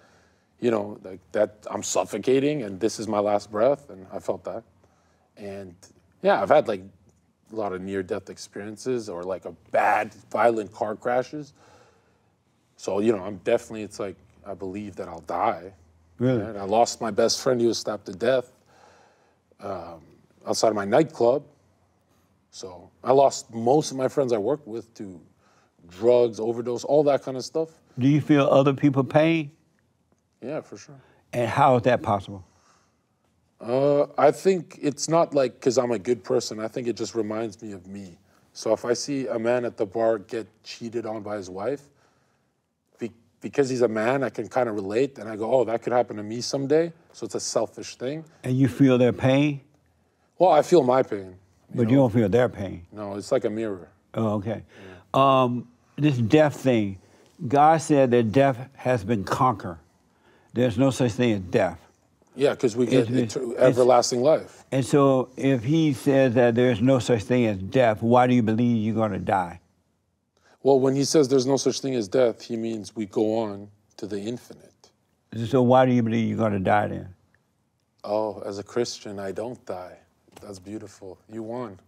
you know, like that I'm suffocating, and this is my last breath, and I felt that, and yeah, I've had like a lot of near-death experiences or like a bad, violent car crashes. So you know, I'm definitely. It's like I believe that I'll die. Really? And I lost my best friend. He was stabbed to death um, outside of my nightclub. So I lost most of my friends I worked with to drugs, overdose, all that kind of stuff. Do you feel other people pain? Yeah, for sure. And how is that possible? Uh, I think it's not like because I'm a good person. I think it just reminds me of me. So if I see a man at the bar get cheated on by his wife, be, because he's a man, I can kind of relate, and I go, "Oh, that could happen to me someday." So it's a selfish thing. And you feel their pain, Well, I feel my pain. but you don't feel their pain. No, it's like a mirror. Oh, okay. Um, this death thing, God said that death has been conquered. There's no such thing as death. Yeah, because we get It's- it's- everlasting life. And so, if He says that there's no such thing as death, why do you believe you're going to die? Well, when he says there's no such thing as death, he means we go on to the infinite. So, why do you believe you're going to die then? Oh, as a Christian, I don't die. That's beautiful. You won.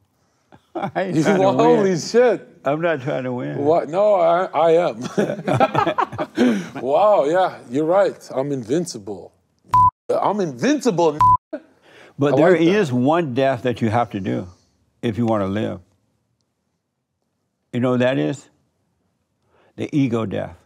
I ain't You trying to win. Holy shit. I'm not trying to win. What? No, I, I am. wow, yeah, you're right. I'm invincible. I'm invincible. But I there like is one death that you have to do if you want to live. You know what that is? The ego death.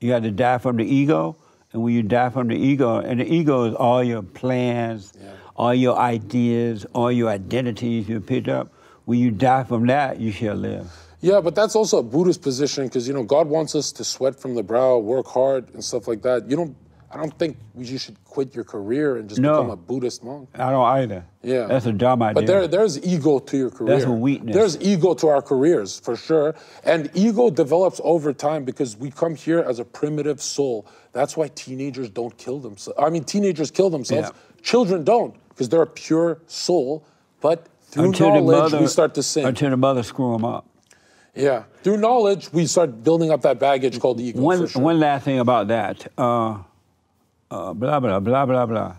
You got to die from the ego, and when you die from the ego, and the ego is all your plans, Yeah. all your ideas, all your identities you picked up. When you die from that, you shall live. Yeah, but that's also a Buddhist position because you know God wants us to sweat from the brow, work hard, and stuff like that. You don't. I don't think you should quit your career and just No. become a Buddhist monk. I don't either. Yeah, That's a dumb idea. But there, there's ego to your career. That's a weakness. There's ego to our careers for sure, and ego develops over time because we come here as a primitive soul. That's why teenagers don't kill themselves. I mean, teenagers kill themselves. Yeah. Children don't because they're a pure soul. But through until the knowledge, mother, we start to sin. Until the mother screw them up. Yeah, through knowledge, we start building up that baggage called the ego. One, sure. one last thing about that. Uh, uh, blah blah blah blah blah.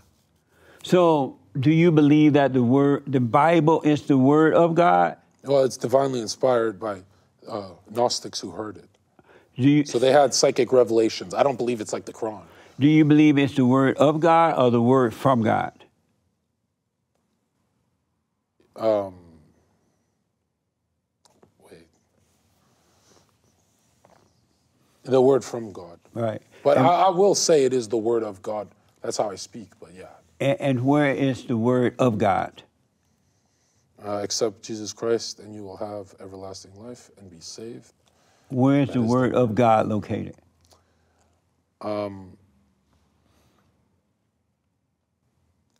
So, do you believe that the word, the Bible, is the word of God? Well, it's divinely inspired by uh, Gnostics who heard it. You So they had psychic revelations. I don't believe it's like the Quran. do you believe it's the word of God or the word from God? Wait. The word from God. Right. But I, I will say it is the word of God. That's how I speak, but yeah. And, and where is the word of God? Uh, accept Jesus Christ and you will have everlasting life and be saved. Where is the word of God located?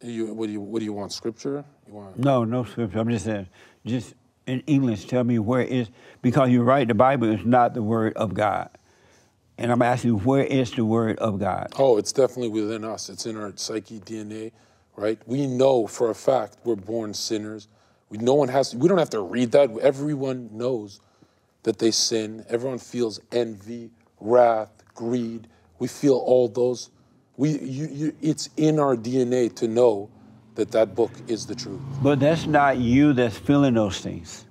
You, what, do you, what do you want, scripture? You want, No, no scripture. I'm just saying, just in English, tell me where is because you're right. The Bible is not the word of God, and I'm asking you, where is the word of God? oh, it's definitely within us. It's in our psyche DNA, right? We know for a fact we're born sinners. We, no one has, we don't have to read that. Everyone knows that they sin. Everyone feels envy, wrath, greed. We feel all those. We, you, you, it's in our DNA to know that that book is the truth. But that's not you that's feeling those things.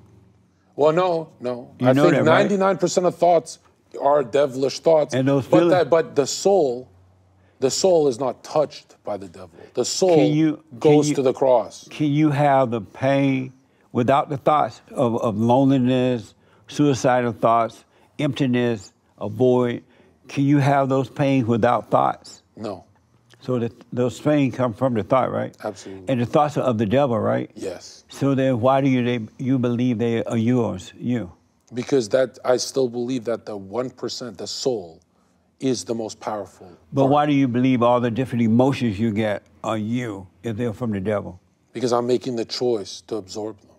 Well, no, no. You I know think that, ninety-nine percent of thoughts are devilish thoughts. And those but feelings- that, but the soul, the soul is not touched by the devil. The soul Can you- goes you- to the cross. Can you have the pain without the thoughts of, of loneliness, suicidal thoughts, emptiness, a void? Can you have those pains without thoughts? No. So that those pains come from the thought, right? Absolutely. And the thoughts are of the devil, right? Yes, So then, why do you they, you believe they are yours? You. because that I still believe that the one percent, the soul, is the most powerful. But part. why do you believe all the different emotions you get are you if they're from the devil? Because I'm making the choice to absorb them.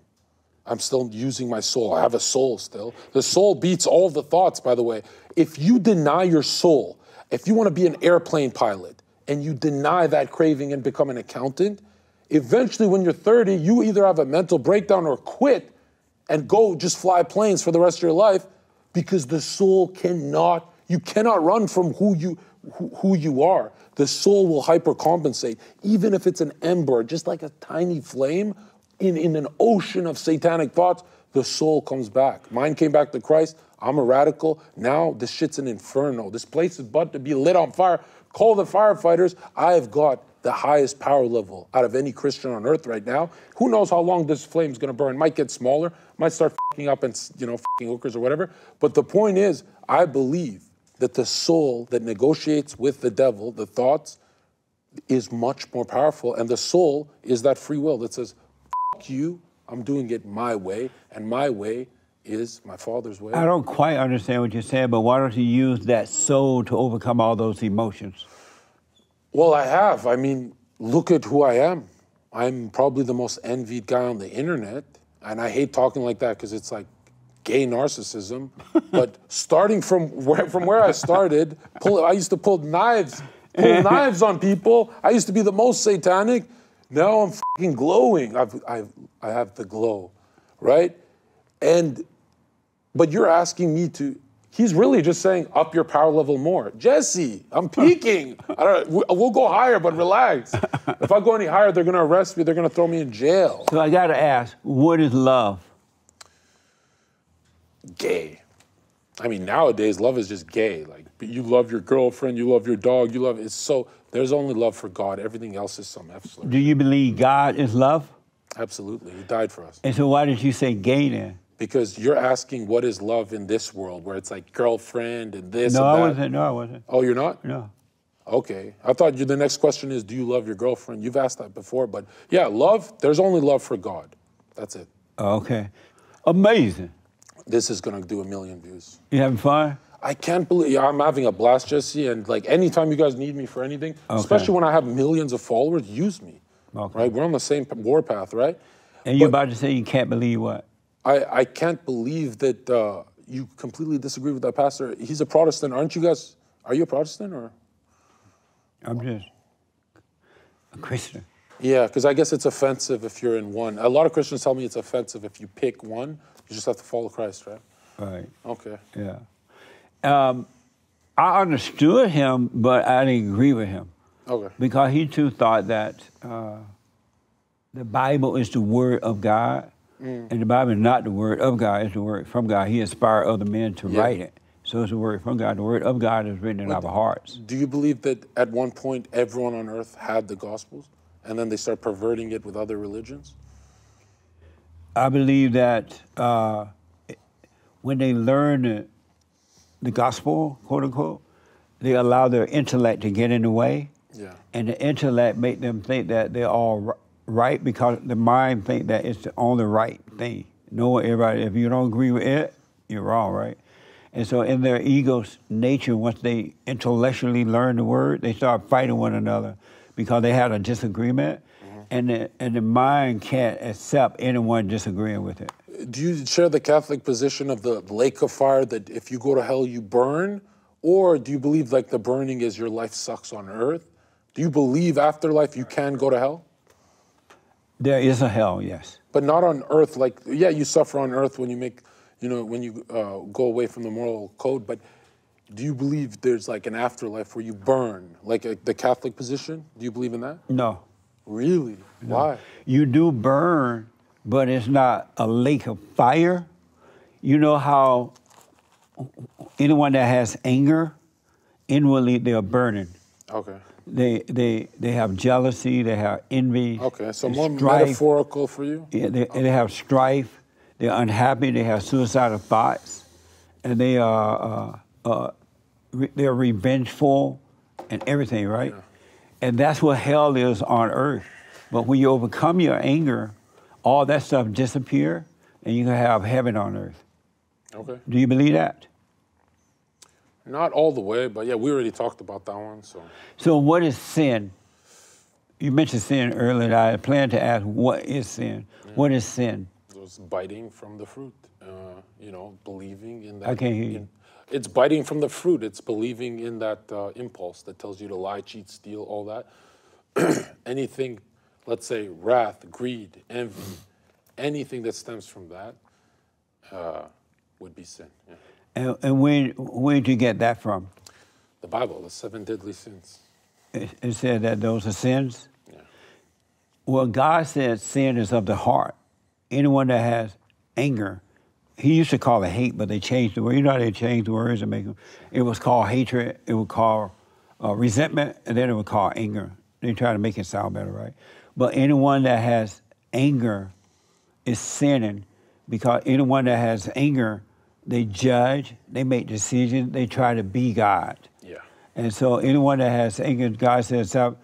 I'm still using my soul. I have a soul still. The soul beats all the thoughts, by the way. If you deny your soul, if you want to be an airplane pilot and you deny that craving and become an accountant, eventually when you're 30, you either have a mental breakdown or quit and go just fly planes for the rest of your life because the soul cannot, you cannot run from who you who, you are. The soul will hypercompensate, even if it's an ember, just like a tiny flame in, in an ocean of satanic thoughts, the soul comes back. Mine came back to Christ. I'm a radical. Now this shit's an inferno. This place is about to be lit on fire. Call the firefighters. I have got the highest power level out of any Christian on earth right now. Who knows how long this flame's gonna burn? Might get smaller, might start fucking up and you know fucking hookers or whatever. But the point is, I believe that the soul that negotiates with the devil, the thoughts, is much more powerful. And the soul is that free will that says, fuck you, I'm doing it my way, and my way is my father's way. I don't quite understand what you're saying, but why don't you use that soul to overcome all those emotions? Well, I have. I mean, look at who I am. I'm probably the most envied guy on the internet. And I hate talking like that because it's like gay narcissism, but starting from where from where I started, pull, I used to pull knives, pull knives on people. I used to be the most satanic. Now I'm fucking glowing. I've, I've, I have the glow, right? And but you're asking me to. He's really just saying up your power level more. Jesse, I'm peaking. I don't. we- We'll go higher, but relax. If I go any higher, they're gonna arrest me. They're gonna throw me in jail. So I got to ask, what is love? Gay. I mean, nowadays love is just gay. Like you love your girlfriend, you love your dog, you love. It's so. There's only love for God. Everything else is some slur. Do you believe God is love? Absolutely, He died for us. And so why did you say gay then? Because you're asking what is love in this world, where it's like girlfriend and this No, and I wasn't. No, I wasn't. Oh, you're not? No. Okay. I thought you, the next question is, do you love your girlfriend? You've asked that before, but yeah, love, there's only love for God. That's it. Okay. Amazing. This is going to do a million views. You having fun? I can't believe yeah, I'm having a blast, Jesse. And like anytime you guys need me for anything, especially when I have millions of followers, use me. Okay. Right? We're on the same warpath, right? And you're But- about to say you can't believe what? I, I can't believe that uh, you completely disagree with that pastor. He's a Protestant. Aren't you guys? Are you a Protestant or? I'm just a Christian. Yeah, because I guess it's offensive if you're in one. A lot of Christians tell me it's offensive if you pick one. You just have to follow Christ, right? Right. Okay. Yeah. Um, I understood him, but I didn't agree with him Okay. because he too thought that uh, the Bible is the word of God, Mm. and the Bible is not the word of God; it's the word from God. He inspired other men to Yeah. write it, so it's the word from God. The word of God is written in our hearts. Do you believe that at one point everyone on earth had the Gospels, and then they start perverting it with other religions? I believe that uh, when they learn the, gospel, quote unquote, they allow their intellect to get in the way, Yeah. and the intellect make them think that they're all right because the mind think that it's the only right thing. No, everybody, if you don't agree with it, you're wrong, right? And so, in their ego's nature, once they intellectually learn the word, they start fighting one another because they had a disagreement, mm-hmm. and the and the mind can't accept anyone disagreeing with it. Do you share the Catholic position of the lake of fire that if you go to hell you burn, or do you believe like the burning is your life sucks on earth? Do you believe afterlife you can go to hell? There is a hell, yes. but not on earth like yeah you suffer on earth when you make you know when you uh, go away from the moral code but do you believe there's like an afterlife where you burn? Like uh, the catholic position? Do you believe in that? No, really? Why? You do burn, but it's not a lake of fire. You know how anyone that has anger, inwardly they're burning. okay They they they have jealousy, they have envy. okay so more strife. metaphorical for you Yeah, they, they have strife. They're unhappy. They have suicidal thoughts, and they are uh, uh, re- they're revengeful, and everything, right? Yeah. And that's what hell is on earth. But when you overcome your anger, all that stuff disappear, and you can have heaven on earth. okay Do you believe that? Not all the way but yeah we already talked about that one so So, what is sin? You mentioned sin earlier. I planned to ask, what is sin? What is sin? It's biting from the fruit uh, you know believing in that I can't hear you. it's biting from the fruit it's believing in that uh, impulse that tells you to lie cheat steal all that anything let's say wrath greed envy anything that stems from that uh, would be sin yeah. And, and where, where did you get that from? the bible the seven deadly sins It, it said that those are sins. yeah Well, God said sin is of the heart. Anyone that has anger, He used to call it hate, but they changed the word. You know how they changed the words and make them. It was called hatred. It was called uh, resentment, and then it would call anger. They try to make it sound better, right? But anyone that has anger is sinning because anyone that has anger, they judge, they make decisions, they try to be God. yeah And so anyone that has anger, God says sal-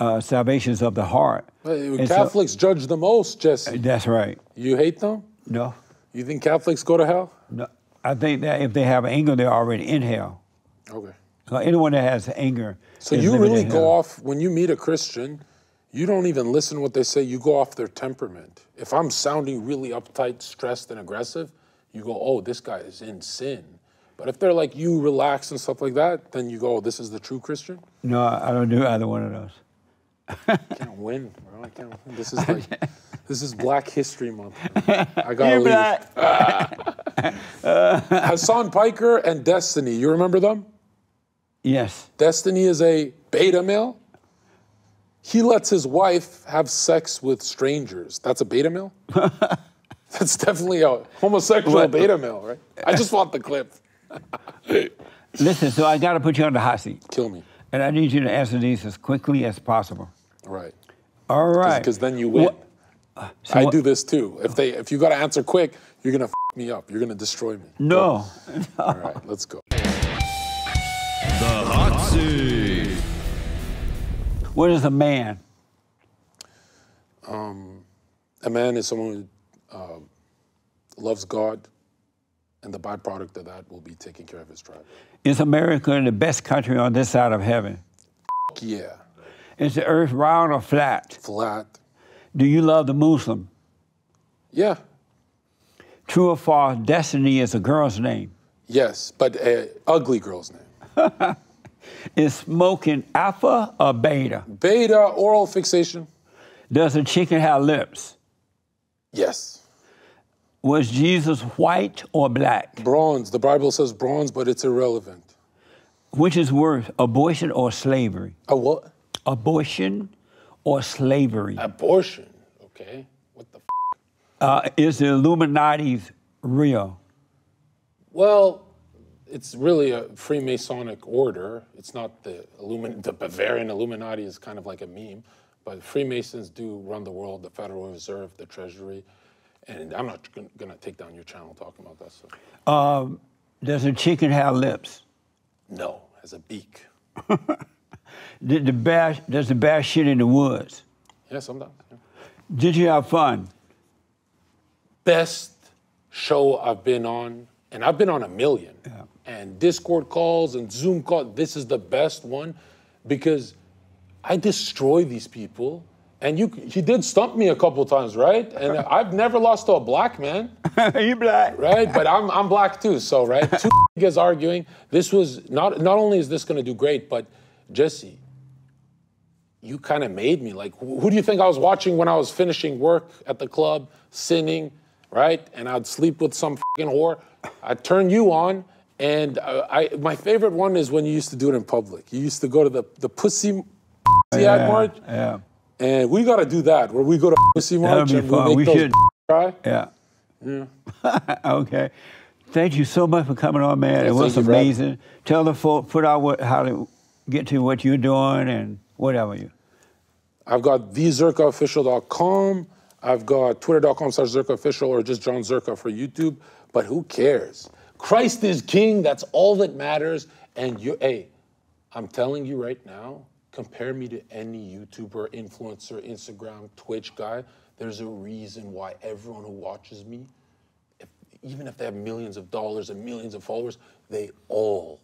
uh, salvation is of the heart. But And so- catholics judge the most jesse that's right. you hate them No, you think catholics go to hell no. I think that if they have anger, they're already in hell. okay So anyone that has anger. So you really go hell. off when you meet a Christian, you don't even listen to what they say, you go off their temperament. If I'm sounding really uptight, stressed, and aggressive, you go, oh, this guy is in sin. But if they're like you, relax and stuff like that, then you go, oh, this is the true Christian. No, I don't do either one of those. can't win, bro. I can't win. This is like, this is Black History Month. man. I gotta leave. black. Hasan Piker and Destiny. You remember them? Yes. Destiny is a beta male. He lets his wife have sex with strangers. That's a beta male? That's definitely a homosexual What? beta male, right? I just want the clip. Listen, so I got to put you on the hot seat. Kill me. And I need you to answer these as quickly as possible. Right. All right. Because then you win. What- so I what- do this too. If they if you gotta answer quick, you're gonna f- me up. You're gonna destroy me. No. All right, let's go. The hot seat. What is a man? Um, a man is someone who uh, loves God, and the byproduct of that will be taking care of his tribe. Is America the best country on this side of heaven? Yeah, Is the earth round or flat? flat. Do you love the Muslim? Yeah, True or false, destiny is a girl's name. yes, but a ugly girl's name. Is smoking alpha or beta? Beta oral fixation. Does a chicken have lips? Yes. Was Jesus white or black? Bronze. The Bible says bronze, but it's irrelevant. Which is worse, abortion or slavery? A what? Abortion or slavery? Abortion. Okay. What the? F- Uh, is the Illuminati's real? well, it's really a Freemasonic order. It's not the Illumin- the Bavarian Illuminati is kind of like a meme, but Freemasons do run the world, the Federal Reserve, the Treasury, and I'm not going to take down your channel talking about that stuff. Um, does a chicken have lips? No, has a beak. Did the bear, does the bear shit in the woods? Yeah, sometimes. yeah. Did you have fun? best show I've been on, and I've been on a million. And Discord calls and Zoom calls. This is the best one because I destroy these people. And you, he did stump me a couple times, right? And I've never lost to a black man, you black? right? But I'm, I'm black too, so right. Two niggas arguing. This was not not only is this going to do great, but Jesse, you kind of made me like. Who who do you think I was watching when I was finishing work at the club, sinning, right? And I'd sleep with some fucking whore. I'd turn you on, and uh, I my favorite one is when you used to do it in public. You used to go to the the pussy. pussy Yeah, march, yeah, and we got to do that where we go to pussy march and fun. we make We those should. cry. yeah. okay. Thank you so much for coming on, man. Yeah, it was thank you for having me. amazing. Tell the folk, put out what, how to get to what you're doing and whatever you. I've got thezherkaofficial.com. I've got twitter.com slash zherkaofficial or just Jon Zherka for YouTube. But who cares? Christ is king. That's all that matters. And you, hey, I'm telling you right now, compare me to any YouTuber, influencer, Instagram, Twitch guy. There's a reason why everyone who watches me, if, even if they have millions of dollars and millions of followers, they all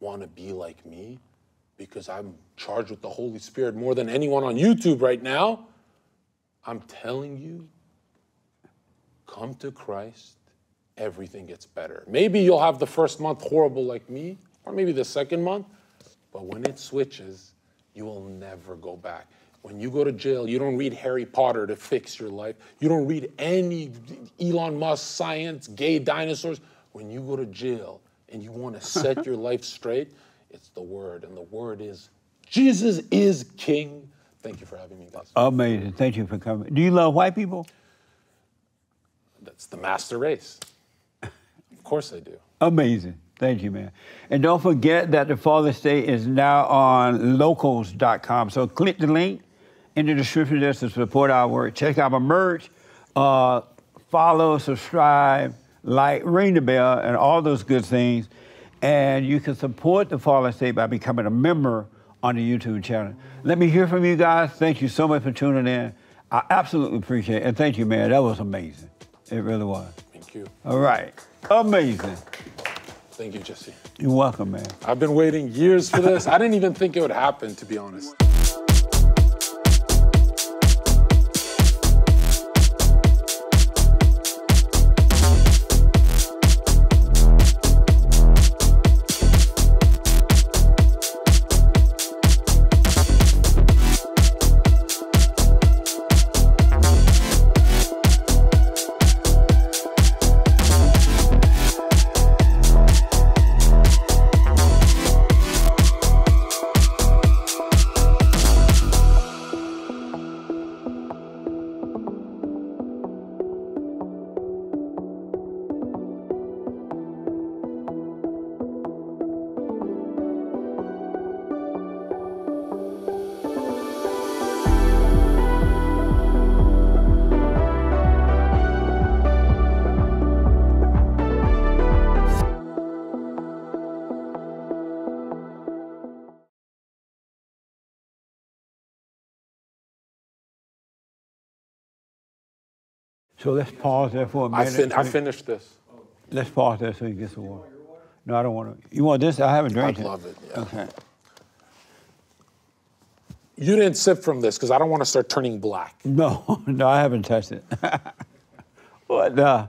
want to be like me because I'm charged with the Holy Spirit more than anyone on YouTube right now. I'm telling you, come to Christ, everything gets better. Maybe you'll have the first month horrible like me, or maybe the second month, but when it switches, you will never go back. When you go to jail, you don't read Harry Potter to fix your life. You don't read any Elon Musk science, gay dinosaurs. When you go to jail and you want to set your life straight, it's the word. And the word is Jesus is King. Thank you for having me, guys. Amazing. Thank you for coming. Do you love white people? That's the master race. Of course I do. Amazing. Thank you, man. And don't forget that the Fallen State is now on locals.com. So click the link in the description there to support our work. Check out our merch. Uh, follow, subscribe, like, ring the bell, and all those good things. And you can support the Fallen State by becoming a member on the YouTube channel. Let me hear from you guys. Thank you so much for tuning in. I absolutely appreciate it. And thank you, man. That was amazing. It really was. Thank you. All right. Amazing. Thank you, Jesse. You're welcome, man. I've been waiting years for this. I didn't even think it would happen, to be honest. So let's pause there for a minute. fin- I finished this. Let's pause there so you get some water. No, I don't want to. You want this? I haven't drank it. I'd love it, yeah. Okay. You didn't sip from this because I don't want to start turning black. No, no, I haven't touched it. what the?